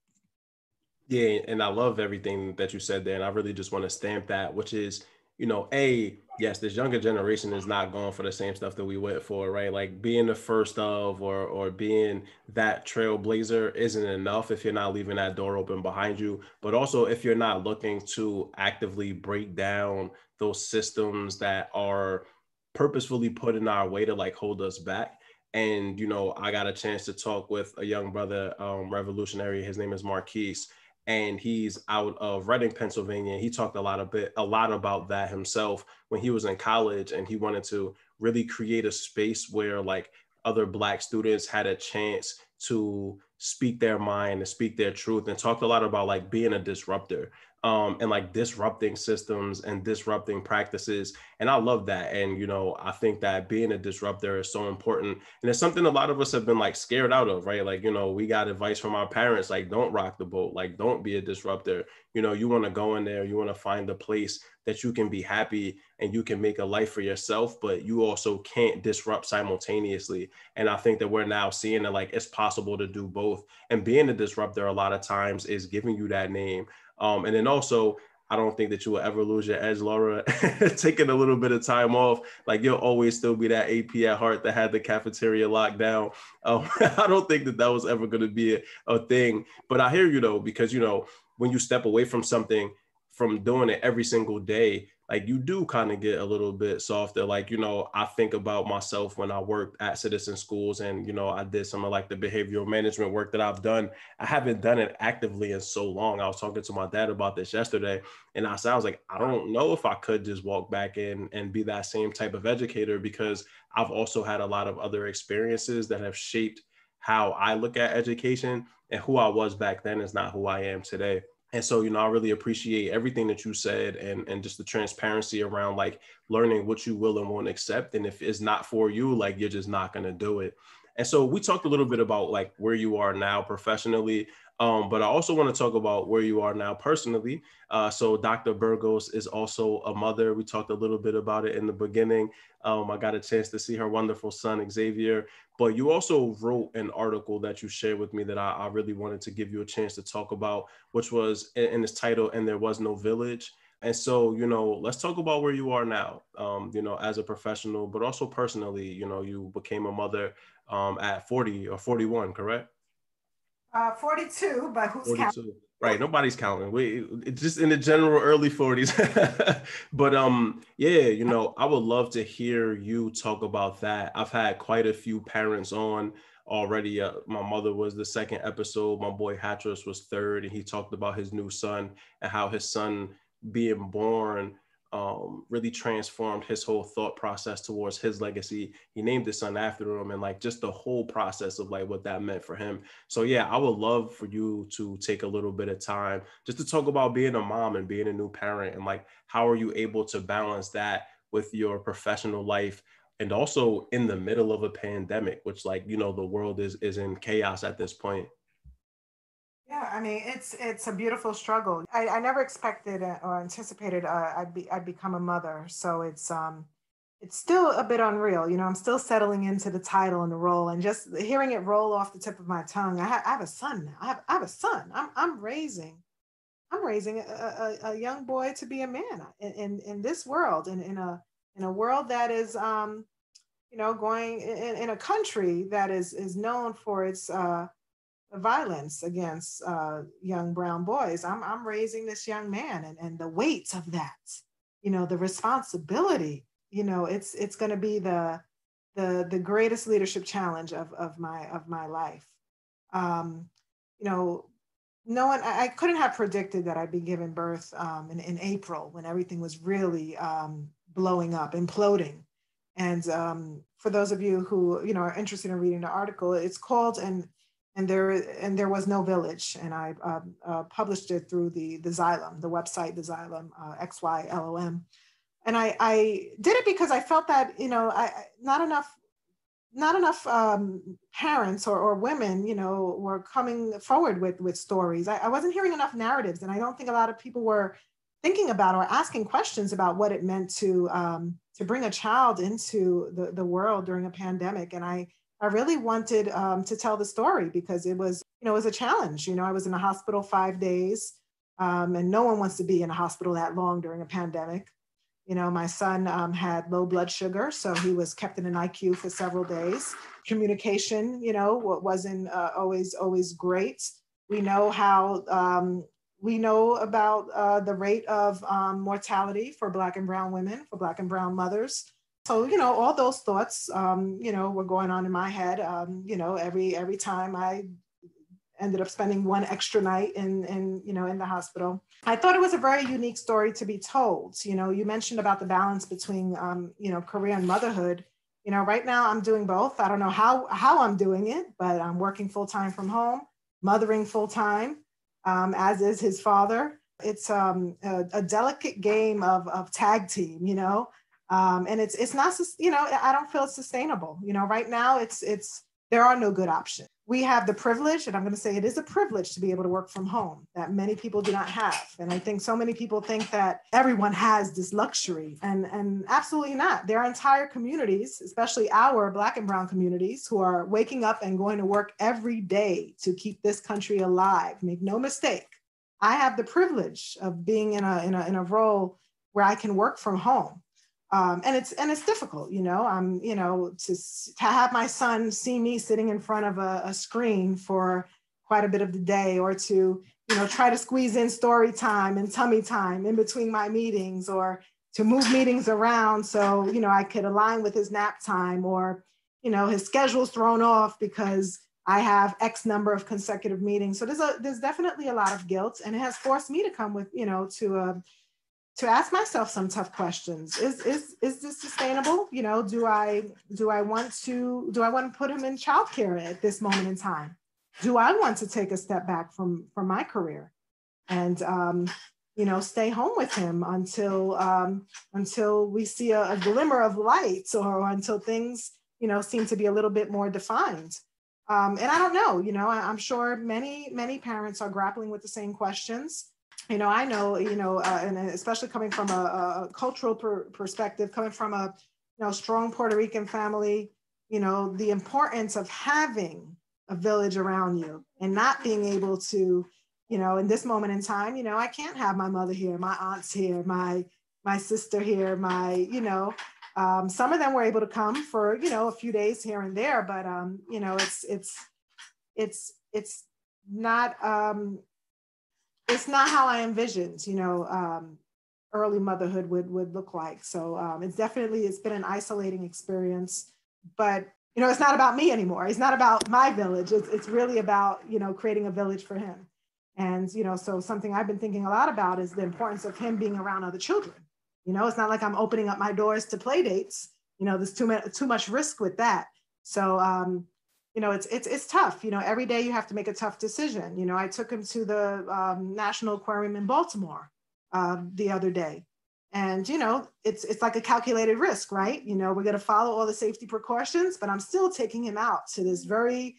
Yeah, and I love everything that you said there, and I really just want to stamp that, which is you know, a yes, this younger generation is not going for the same stuff that we went for, right? Like being the first of or or being that trailblazer isn't enough if you're not leaving that door open behind you. But also if you're not looking to actively break down those systems that are purposefully put in our way to like hold us back. And you know, I got a chance to talk with a young brother, um, revolutionary. His name is Marquise and he's out of Reading, Pennsylvania. He talked a lot of bit a lot about that himself when he was in college, and he wanted to really create a space where like other black students had a chance to speak their mind and speak their truth and talked a lot about like being a disruptor um, and like disrupting systems and disrupting practices. And I love that. And, you know, I think that being a disruptor is so important. And it's something a lot of us have been like scared out of, right? Like, you know, we got advice from our parents, like, don't rock the boat, like, don't be a disruptor. You know, you want to go in there, you want to find a place that you can be happy and you can make a life for yourself, but you also can't disrupt simultaneously. And I think that we're now seeing that like it's possible to do both. And being a disruptor a lot of times is giving you that name um, and then also, I don't think that you will ever lose your edge, Laura. Taking a little bit of time off, like you'll always still be that AP at heart that had the cafeteria locked down. Um, I don't think that that was ever going to be a, a thing. But I hear you though, because you know when you step away from something, from doing it every single day, like you do kind of get a little bit softer. Like, you know, I think about myself when I worked at citizen schools and, you know, I did some of like the behavioral management work that I've done. I haven't done it actively in so long. I was talking to my dad about this yesterday and I, said I was like, I don't know if I could just walk back in and be that same type of educator because I've also had a lot of other experiences that have shaped how I look at education and who I was back then is not who I am today and so you know i really appreciate everything that you said and and just the transparency around like learning what you will and won't accept. And if it's not for you like you're just not going to do it. And so we talked a little bit about like where you are now professionally um, but I also want to talk about where you are now personally. Uh, so Dr. Burgos is also a mother. We talked a little bit about it in the beginning. Um, I got a chance to see her wonderful son, Xavier. But you also wrote an article that you shared with me that I, I really wanted to give you a chance to talk about, which was in, its title, And There Was No Village. And so, you know, let's talk about where you are now, um, you know, as a professional, but also personally, you know, you became a mother um, at 40 or 41, correct? Uh, 42, but who's 42. counting? Right, nobody's counting. We just in the general early 40s. but um, yeah, you know, I would love to hear you talk about that. I've had quite a few parents on already. Uh, my mother was the second episode. My boy Hatras was third, and he talked about his new son and how his son being born um, really transformed his whole thought process towards his legacy. He named his son after him and like just the whole process of like what that meant for him. So yeah, I would love for you to take a little bit of time just to talk about being a mom and being a new parent and like how are you able to balance that with your professional life and also in the middle of a pandemic, which like, you know, the world is is in chaos at this point. Yeah, I mean it's it's a beautiful struggle. I, I never expected uh, or anticipated uh, I'd be I'd become a mother. So it's um it's still a bit unreal. You know, I'm still settling into the title and the role, and just hearing it roll off the tip of my tongue. I have, I have a son now. I have, I have a son. I'm I'm raising, I'm raising a, a, a young boy to be a man in, in, in this world, in, in a in a world that is um, you know, going in, in a country that is is known for its uh, violence against uh, young brown boys. I'm, I'm raising this young man and, and the weight of that, you know, the responsibility, you know, it's, it's going to be the, the, the greatest leadership challenge of, of my, of my life. Um, you know, no one, I, I couldn't have predicted that I'd be given birth um, in, in April when everything was really um, blowing up, imploding. And um, for those of you who, you know, are interested in reading the article, it's called, and and there and there was no village. And i uh, uh, published it through the the Xylom the website the Xylom uh, x-y-l-o-m and I, I did it because i felt that you know i not enough not enough um, parents or, or women you know were coming forward with with stories. I, I wasn't hearing enough narratives. And i don't think a lot of people were thinking about or asking questions about what it meant to um, to bring a child into the, the world during a pandemic. And i I really wanted um, to tell the story because it was, you know, it was a challenge. You know, I was in the hospital five days, um, and no one wants to be in a hospital that long during a pandemic. You know, my son um, had low blood sugar, so he was kept in an ICU for several days. Communication, you know, wasn't uh, always always great. We know how um, we know about uh, the rate of um, mortality for Black and Brown women, for Black and Brown mothers so you know all those thoughts um, you know were going on in my head. Um, you know every every time i ended up spending one extra night in in you know in the hospital. I thought it was a very unique story to be told. You know you mentioned about the balance between um, you know career and motherhood. You know right now i'm doing both. I don't know how how i'm doing it but i'm working full-time from home mothering full-time um, as is his father. It's um, a, a delicate game of, of tag team you know um, and it's it's not you know i don't feel it's sustainable you know right now it's it's there are no good options. We have the privilege and i'm going to say it is a privilege to be able to work from home that many people do not have. And i think so many people think that everyone has this luxury and and absolutely not. There are entire communities especially our black and brown communities who are waking up and going to work every day to keep this country alive. Make no mistake i have the privilege of being in a in a, in a role where i can work from home um, and it's and it's difficult you know i'm you know to to have my son see me sitting in front of a, a, screen for quite a bit of the day or to you know try to squeeze in story time and tummy time in between my meetings or to move meetings around so you know i could align with his nap time or you know his schedule's thrown off because i have x number of consecutive meetings. So there's a there's definitely a lot of guilt and it has forced me to come with you know to a to ask myself some tough questions. Is is is this sustainable? You know do i do i want to do i want to put him in childcare at this moment in time? Do i want to take a step back from from my career? And um, you know stay home with him until um, until we see a, a glimmer of light or until things you know seem to be a little bit more defined. Um, and i don't know you know I, i'm sure many many parents are grappling with the same questions you know, I know, you know, uh, and especially coming from a, a cultural per perspective, coming from a, you know, strong Puerto Rican family, you know, the importance of having a village around you and not being able to, you know, in this moment in time, you know, I can't have my mother here, my aunts here, my my sister here, my, you know, um, some of them were able to come for, you know, a few days here and there, but um, you know, it's it's it's it's not um it's not how I envisioned, you know, um, early motherhood would would look like. So um, it's definitely it's been an isolating experience, but you know, it's not about me anymore. It's not about my village. It's it's really about you know creating a village for him, and you know, so something I've been thinking a lot about is the importance of him being around other children. You know, it's not like I'm opening up my doors to play dates. You know, there's too much too much risk with that. So um, you know, it's it's it's tough. You know, every day you have to make a tough decision. You know, I took him to the um, National Aquarium in Baltimore uh, the other day, and you know, it's it's like a calculated risk, right? You know, we're going to follow all the safety precautions, but I'm still taking him out to this very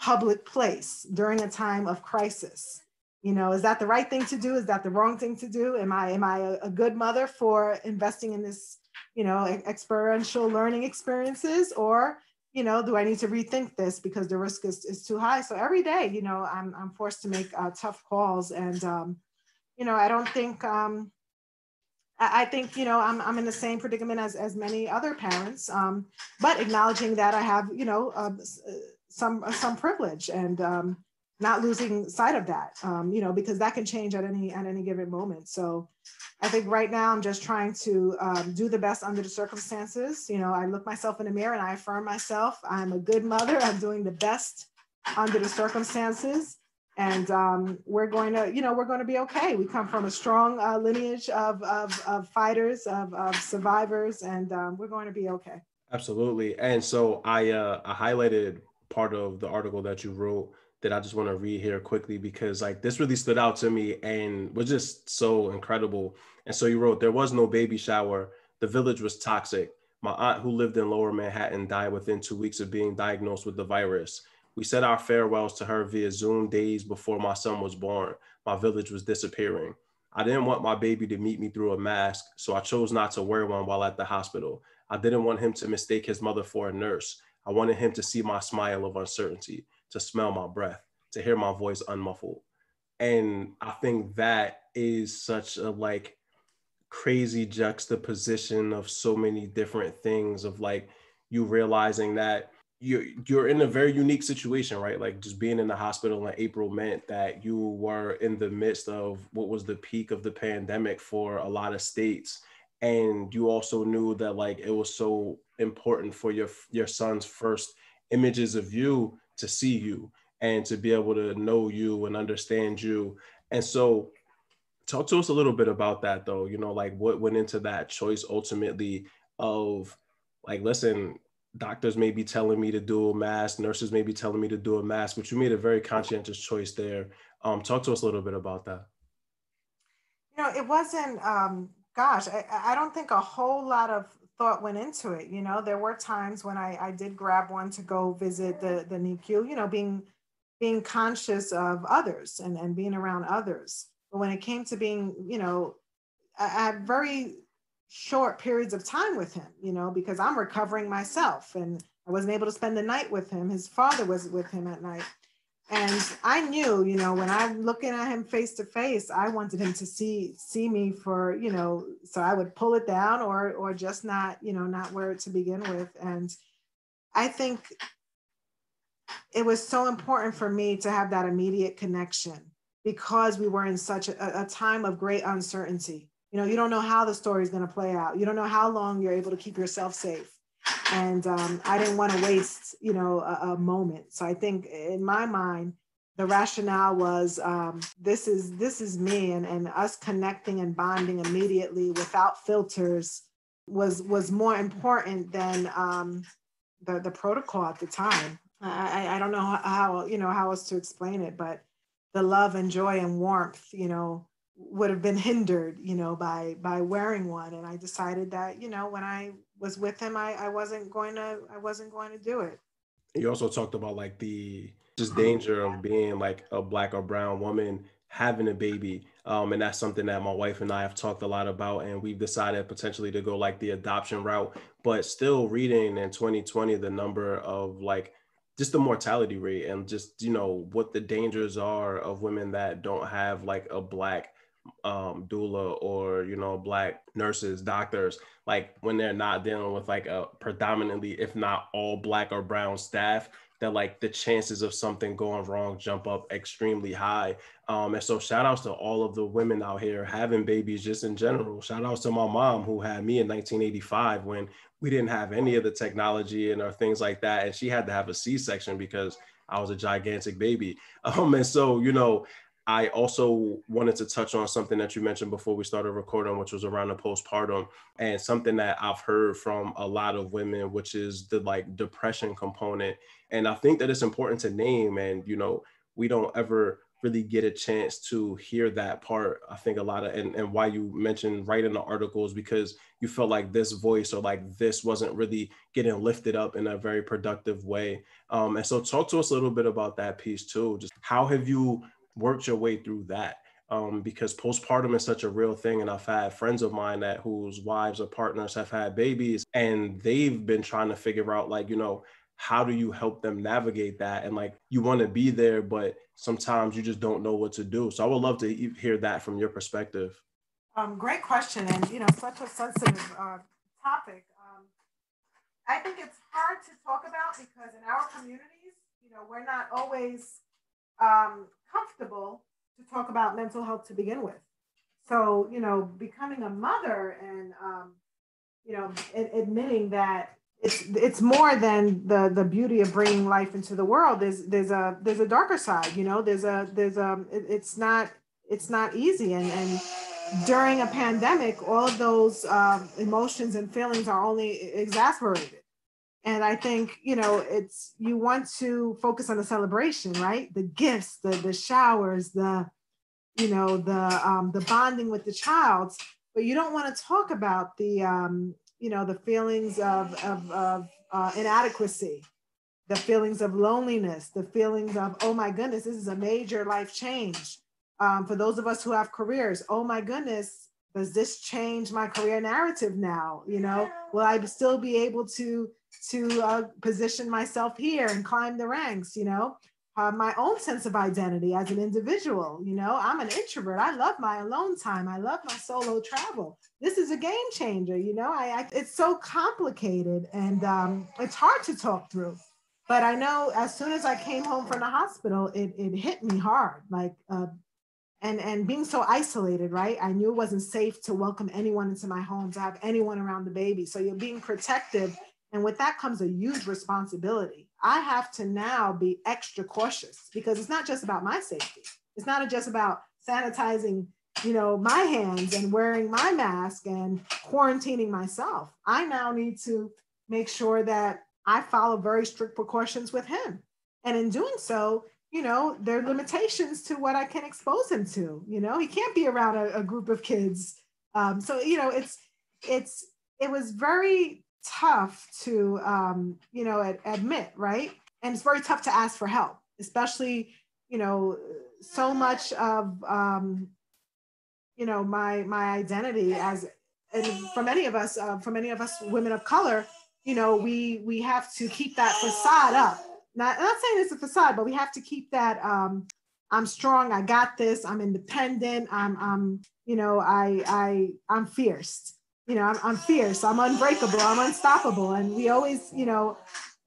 public place during a time of crisis you know is that the right thing to do is that the wrong thing to do am i am i a, a good mother for investing in this you know experiential learning experiences or you know do i need to rethink this because the risk is, is too high? So every day you know i'm, I'm forced to make uh, tough calls and um, you know i don't think um, I, I think you know I'm, I'm in the same predicament as, as many other parents um, but acknowledging that i have you know uh, some some privilege and um, not losing sight of that, um, you know, because that can change at any at any given moment. So I think right now I'm just trying to um, do the best under the circumstances. You know, I look myself in the mirror and I affirm myself. I'm a good mother. I'm doing the best under the circumstances. And um, we're going to, you know, we're going to be okay. We come from a strong uh, lineage of, of, of, fighters, of, of survivors, and um, we're going to be okay. Absolutely. And so I, uh, I highlighted part of the article that you wrote that I just want to read here quickly because like this really stood out to me and was just so incredible. And so you wrote, there was no baby shower. The village was toxic. My aunt who lived in lower Manhattan died within two weeks of being diagnosed with the virus. We said our farewells to her via Zoom days before my son was born. My village was disappearing. I didn't want my baby to meet me through a mask, so I chose not to wear one while at the hospital. I didn't want him to mistake his mother for a nurse. I wanted him to see my smile of uncertainty to smell my breath, to hear my voice unmuffled. And I think that is such a like crazy juxtaposition of so many different things of like you realizing that you're you're in a very unique situation, right? Like just being in the hospital in April meant that you were in the midst of what was the peak of the pandemic for a lot of states. And you also knew that like it was so important for your your son's first images of you to see you and to be able to know you and understand you. And so, talk to us a little bit about that, though. You know, like what went into that choice ultimately of like, listen, doctors may be telling me to do a mask, nurses may be telling me to do a mask, but you made a very conscientious choice there. Um, talk to us a little bit about that. You know, it wasn't, um, gosh, I, I don't think a whole lot of thought went into it. You know, there were times when I, I did grab one to go visit the, the NICU, you know, being being conscious of others and, and being around others. But when it came to being, you know, I, I had very short periods of time with him, you know, because I'm recovering myself and I wasn't able to spend the night with him. His father was with him at night. And I knew, you know, when I'm looking at him face to face, I wanted him to see see me for, you know, so I would pull it down or or just not, you know, not wear it to begin with. And I think it was so important for me to have that immediate connection because we were in such a, a time of great uncertainty. You know, you don't know how the story is going to play out. You don't know how long you're able to keep yourself safe and um, I didn't want to waste, you know, a, a, moment. So I think in my mind, the rationale was um, this is this is me, and and us connecting and bonding immediately without filters was was more important than um, the the protocol at the time. I, I don't know how you know how else to explain it, but the love and joy and warmth, you know, would have been hindered, you know, by by wearing one. And I decided that, you know, when I was with him, I, I wasn't going to I wasn't going to do it. You also talked about like the just danger of being like a black or brown woman having a baby. Um, and that's something that my wife and I have talked a lot about. And we've decided potentially to go like the adoption route, but still reading in 2020 the number of like just the mortality rate and just you know what the dangers are of women that don't have like a black um, doula or you know black nurses doctors like when they're not dealing with like a predominantly if not all black or brown staff that like the chances of something going wrong jump up extremely high. Um, and so shout outs to all of the women out here having babies just in general. Shout outs to my mom who had me in 1985 when we didn't have any of the technology and or things like that and she had to have a c-section because i was a gigantic baby. Um, and so you know I also wanted to touch on something that you mentioned before we started recording, which was around the postpartum and something that I've heard from a lot of women, which is the like depression component. And I think that it's important to name and, you know, we don't ever really get a chance to hear that part. I think a lot of and, and why you mentioned writing the articles because you felt like this voice or like this wasn't really getting lifted up in a very productive way. Um, and so talk to us a little bit about that piece too. Just how have you worked your way through that? Um, because postpartum is such a real thing. And I've had friends of mine that whose wives or partners have had babies and they've been trying to figure out like, you know, how do you help them navigate that and like you want to be there but sometimes you just don't know what to do so i would love to hear that from your perspective um, great question and you know such a sensitive uh, topic um, i think it's hard to talk about because in our communities you know we're not always um, comfortable to talk about mental health to begin with. So you know becoming a mother and um, you know admitting that it's it's more than the the beauty of bringing life into the world. There's there's a there's a darker side you know there's a there's a it, it's not it's not easy. And and during a pandemic all of those um, emotions and feelings are only exacerbated and i think you know it's you want to focus on the celebration right the gifts the the showers the you know the um, the bonding with the child but you don't want to talk about the um, you know, the feelings of, of, of uh, inadequacy, the feelings of loneliness, the feelings of, oh my goodness, this is a major life change. Um, for those of us who have careers, oh my goodness, does this change my career narrative now? You know, will I still be able to to uh, position myself here and climb the ranks? You know, uh, my own sense of identity as an individual. You know, I'm an introvert. I love my alone time. I love my solo travel. This is a game changer. You know, I, I it's so complicated and um, it's hard to talk through. But I know as soon as I came home from the hospital, it, it hit me hard. Like, uh, and and being so isolated, right? I knew it wasn't safe to welcome anyone into my home, to have anyone around the baby. So you're being protective, and with that comes a huge responsibility I have to now be extra cautious because it's not just about my safety. It's not just about sanitizing, you know, my hands and wearing my mask and quarantining myself. I now need to make sure that I follow very strict precautions with him. And in doing so, you know, there are limitations to what I can expose him to. You know, he can't be around a, a group of kids. Um, so, you know, it's, it's, it was very tough to um, you know ad- admit right? And it's very tough to ask for help especially you know so much of um, you know my my identity as and for many of us uh, for many of us women of color you know we we have to keep that facade up. Not I'm not saying it's a facade but we have to keep that um, i'm strong i got this i'm independent i'm i'm you know i i i'm fierce you know, I'm, I'm fierce, I'm unbreakable, I'm unstoppable. And we always, you know,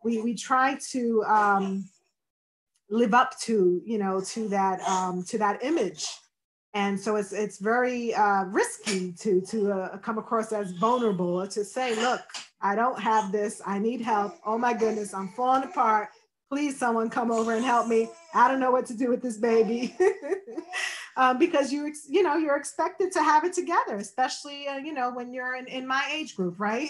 we, we try to um, live up to, you know, to that, um, to that image. And so it's, it's very uh, risky to, to uh, come across as vulnerable or to say, look, I don't have this, I need help. Oh my goodness, I'm falling apart. Please someone come over and help me. I don't know what to do with this baby. um, because you you know you're expected to have it together, especially uh, you know when you're in, in my age group, right?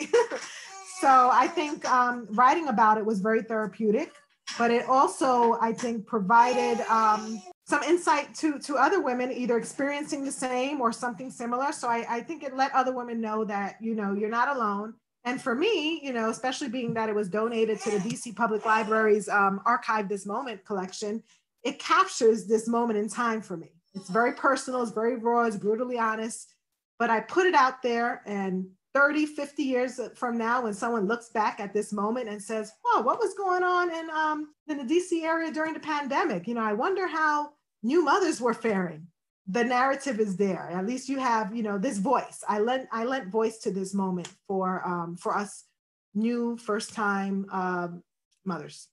so I think um, writing about it was very therapeutic, but it also I think provided um, some insight to to other women either experiencing the same or something similar. So I, I think it let other women know that you know you're not alone. And for me, you know, especially being that it was donated to the DC Public Library's um, Archive This Moment collection, it captures this moment in time for me. It's very personal, it's very raw, it's brutally honest. But I put it out there, and 30, 50 years from now, when someone looks back at this moment and says, "Oh, what was going on in um, in the DC area during the pandemic?" You know, I wonder how new mothers were faring. The narrative is there. At least you have, you know, this voice. I lent I lent voice to this moment for um, for us new first time um, mothers.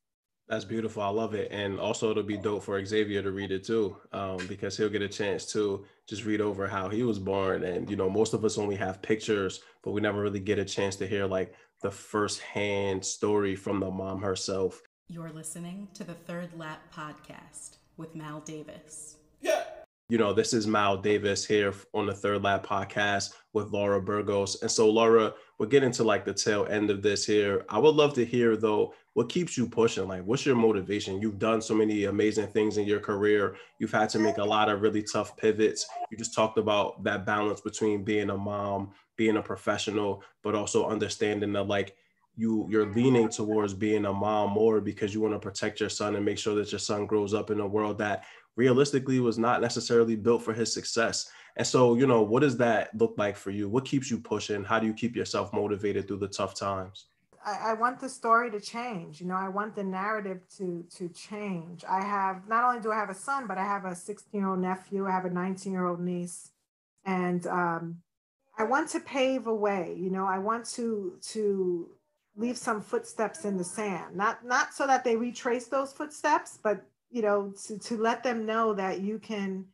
That's beautiful. I love it. And also it'll be dope for Xavier to read it too, um, because he'll get a chance to just read over how he was born. And, you know, most of us only have pictures, but we never really get a chance to hear like the firsthand story from the mom herself. You're listening to the Third Lap Podcast with Mal Davis. Yeah. You know, this is Mal Davis here on the Third Lap podcast with Laura Burgos. And so, Laura, we're getting to like the tail end of this here. I would love to hear, though, what keeps you pushing? Like, what's your motivation? You've done so many amazing things in your career. You've had to make a lot of really tough pivots. You just talked about that balance between being a mom, being a professional, but also understanding that, like, you you're leaning towards being a mom more because you want to protect your son and make sure that your son grows up in a world that realistically was not necessarily built for his success. And so, you know, what does that look like for you? What keeps you pushing? How do you keep yourself motivated through the tough times? I, I want the story to change. You know, I want the narrative to to change. I have not only do I have a son, but I have a 16 year old nephew. I have a 19 year old niece, and um, I want to pave a way. You know, I want to to leave some footsteps in the sand. Not not so that they retrace those footsteps, but you know to, to let them know that you can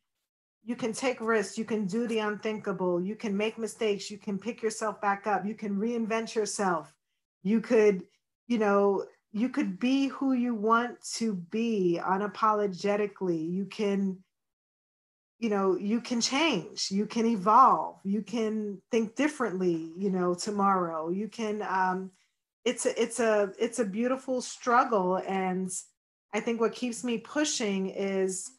you can take risks you can do the unthinkable you can make mistakes you can pick yourself back up you can reinvent yourself. You could you know you could be who you want to be unapologetically. You can you know you can change you can evolve you can think differently you know tomorrow. You can um it's a it's a it's a beautiful struggle and I think what keeps me pushing is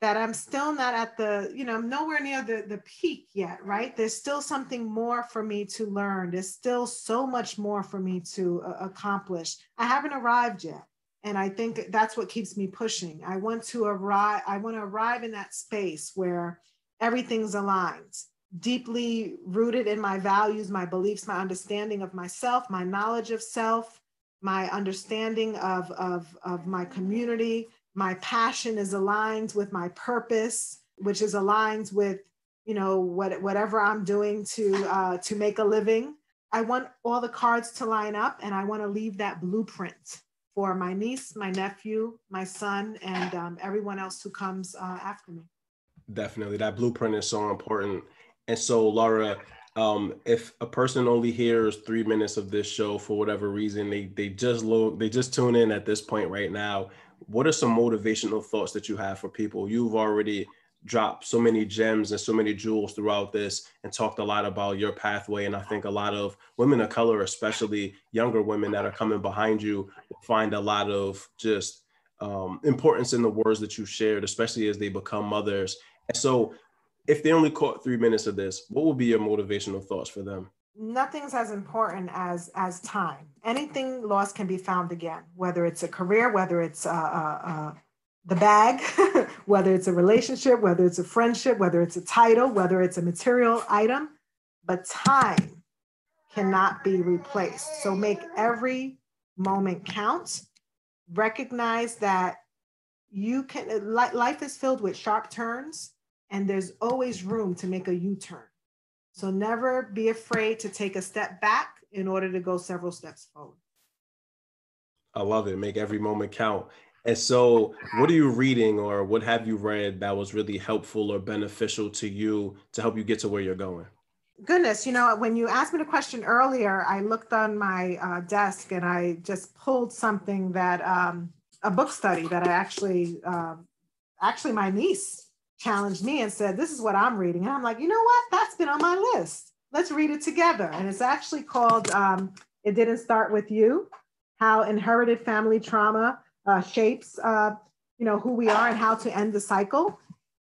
that I'm still not at the, you know, I'm nowhere near the, the peak yet, right? There's still something more for me to learn. There's still so much more for me to uh, accomplish. I haven't arrived yet. And I think that's what keeps me pushing. I want to arrive, I want to arrive in that space where everything's aligned, deeply rooted in my values, my beliefs, my understanding of myself, my knowledge of self, my understanding of, of, of my community. My passion is aligned with my purpose, which is aligned with, you know, what, whatever I'm doing to, uh, to make a living. I want all the cards to line up and I want to leave that blueprint for my niece, my nephew, my son, and um, everyone else who comes uh, after me. Definitely. That blueprint is so important. And so, Laura, um, if a person only hears three minutes of this show for whatever reason, they they just load, they just tune in at this point right now. What are some motivational thoughts that you have for people? You've already dropped so many gems and so many jewels throughout this and talked a lot about your pathway. And I think a lot of women of color, especially younger women that are coming behind you, find a lot of just um, importance in the words that you shared, especially as they become mothers. And so if they only caught three minutes of this, what would be your motivational thoughts for them? Nothing's as important as as time. Anything lost can be found again, whether it's a career, whether it's uh, uh, uh, the bag, whether it's a relationship, whether it's a friendship, whether it's a title, whether it's a material item. But time cannot be replaced. So make every moment count. Recognize that you can. Life is filled with sharp turns and there's always room to make a U turn. So never be afraid to take a step back in order to go several steps forward. I love it. Make every moment count. And so, what are you reading or what have you read that was really helpful or beneficial to you to help you get to where you're going? Goodness, you know, when you asked me the question earlier, I looked on my uh, desk and I just pulled something that um, a book study that I actually, uh, actually, my niece challenged me and said, This is what I'm reading. And I'm like, You know what? That's been on my list. Let's read it together. And it's actually called um, It Didn't Start With You How Inherited Family Trauma uh, Shapes. Uh, you know who we are and how to end the cycle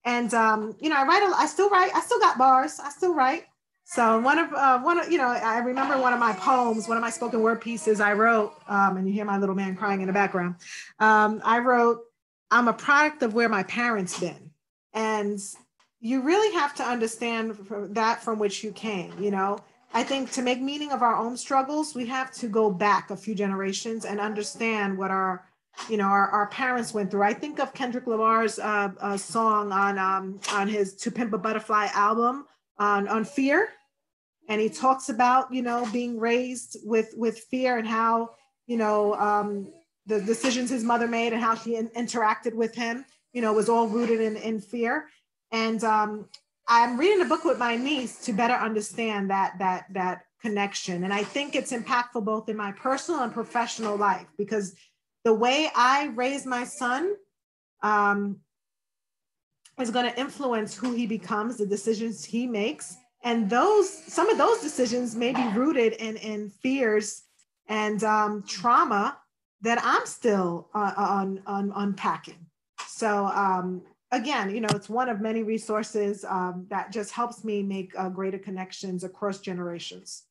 and um, you know i write a, i still write i still got bars i still write so one of uh, one of you know i remember one of my poems one of my spoken word pieces i wrote um, and you hear my little man crying in the background um, i wrote i'm a product of where my parents been and you really have to understand that from which you came you know? I think to make meaning of our own struggles we have to go back a few generations and understand what our you know our, our parents went through. I think of kendrick lamar's uh, uh, song on um, on his to pimp a butterfly album on on fear. And he talks about you know being raised with with fear and how you know um, the decisions his mother made and how she in, interacted with him you know, was all rooted in, in fear. And um, I'm reading a book with my niece to better understand that that that connection. And I think it's impactful both in my personal and professional life because the way I raise my son, um, is going to influence who he becomes, the decisions he makes. And those, some of those decisions may be rooted in, in fears and um, trauma that I'm still uh, on unpacking. So um, again, you know, it's one of many resources um, that just helps me make uh, greater connections across generations.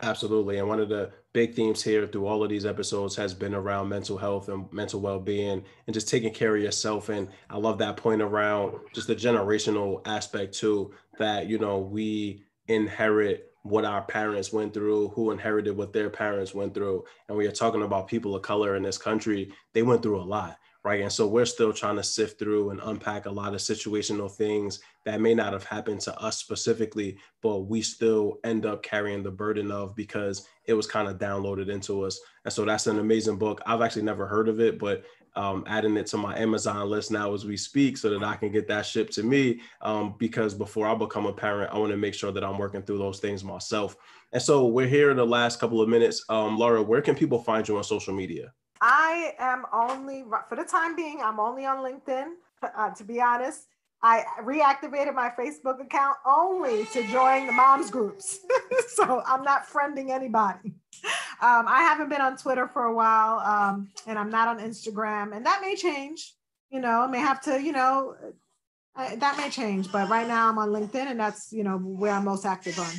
Absolutely. And one of the big themes here through all of these episodes has been around mental health and mental well being and just taking care of yourself. And I love that point around just the generational aspect, too, that, you know, we inherit what our parents went through, who inherited what their parents went through. And we are talking about people of color in this country, they went through a lot right? And so we're still trying to sift through and unpack a lot of situational things that may not have happened to us specifically, but we still end up carrying the burden of because it was kind of downloaded into us. And so that's an amazing book. I've actually never heard of it, but um, adding it to my Amazon list now as we speak so that I can get that shipped to me. Um, because before I become a parent, I want to make sure that I'm working through those things myself. And so we're here in the last couple of minutes. Um, Laura, where can people find you on social media? I am only, for the time being, I'm only on LinkedIn. Uh, to be honest, I reactivated my Facebook account only to join the moms groups. so I'm not friending anybody. Um, I haven't been on Twitter for a while, um, and I'm not on Instagram, and that may change. You know, I may have to, you know, uh, that may change. But right now I'm on LinkedIn, and that's, you know, where I'm most active on.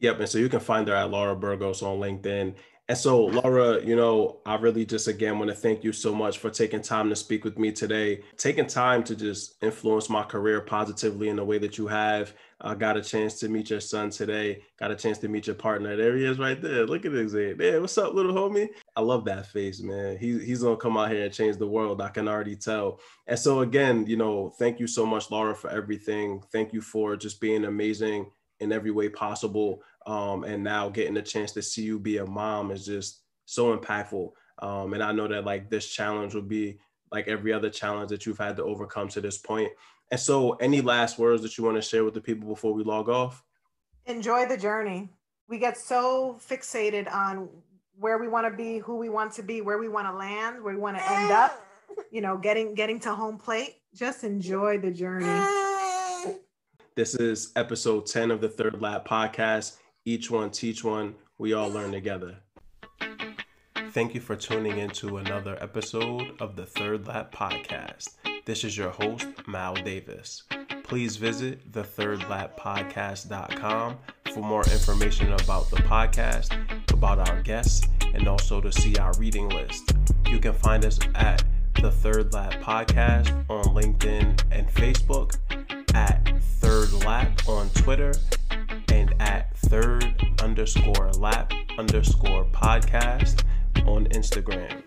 Yep. And so you can find her at Laura Burgos on LinkedIn. And so, Laura, you know, I really just again want to thank you so much for taking time to speak with me today, taking time to just influence my career positively in the way that you have. I got a chance to meet your son today, got a chance to meet your partner. There he is right there. Look at his head. Yeah, what's up, little homie? I love that face, man. He, he's going to come out here and change the world. I can already tell. And so, again, you know, thank you so much, Laura, for everything. Thank you for just being amazing in every way possible um, and now getting the chance to see you be a mom is just so impactful. Um, and I know that like this challenge will be like every other challenge that you've had to overcome to this point. And so, any last words that you want to share with the people before we log off? Enjoy the journey. We get so fixated on where we want to be, who we want to be, where we want to land, where we want to end up. You know, getting getting to home plate. Just enjoy the journey. This is episode 10 of the Third Lap podcast each one teach one. We all learn together. Thank you for tuning into another episode of the Third Lap Podcast. This is your host, Mal Davis. Please visit thethirdlappodcast.com for more information about the podcast, about our guests, and also to see our reading list. You can find us at the Third Lap Podcast on LinkedIn and Facebook, at Third Lap on Twitter, and at third underscore lap underscore podcast on Instagram.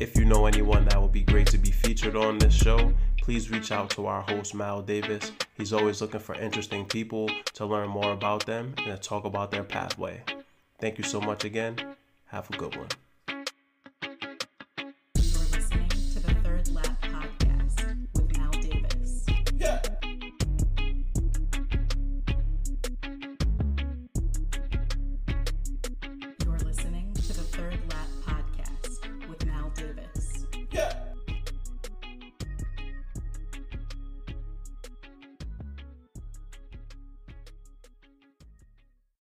If you know anyone that would be great to be featured on this show, please reach out to our host, Mal Davis. He's always looking for interesting people to learn more about them and to talk about their pathway. Thank you so much again. Have a good one.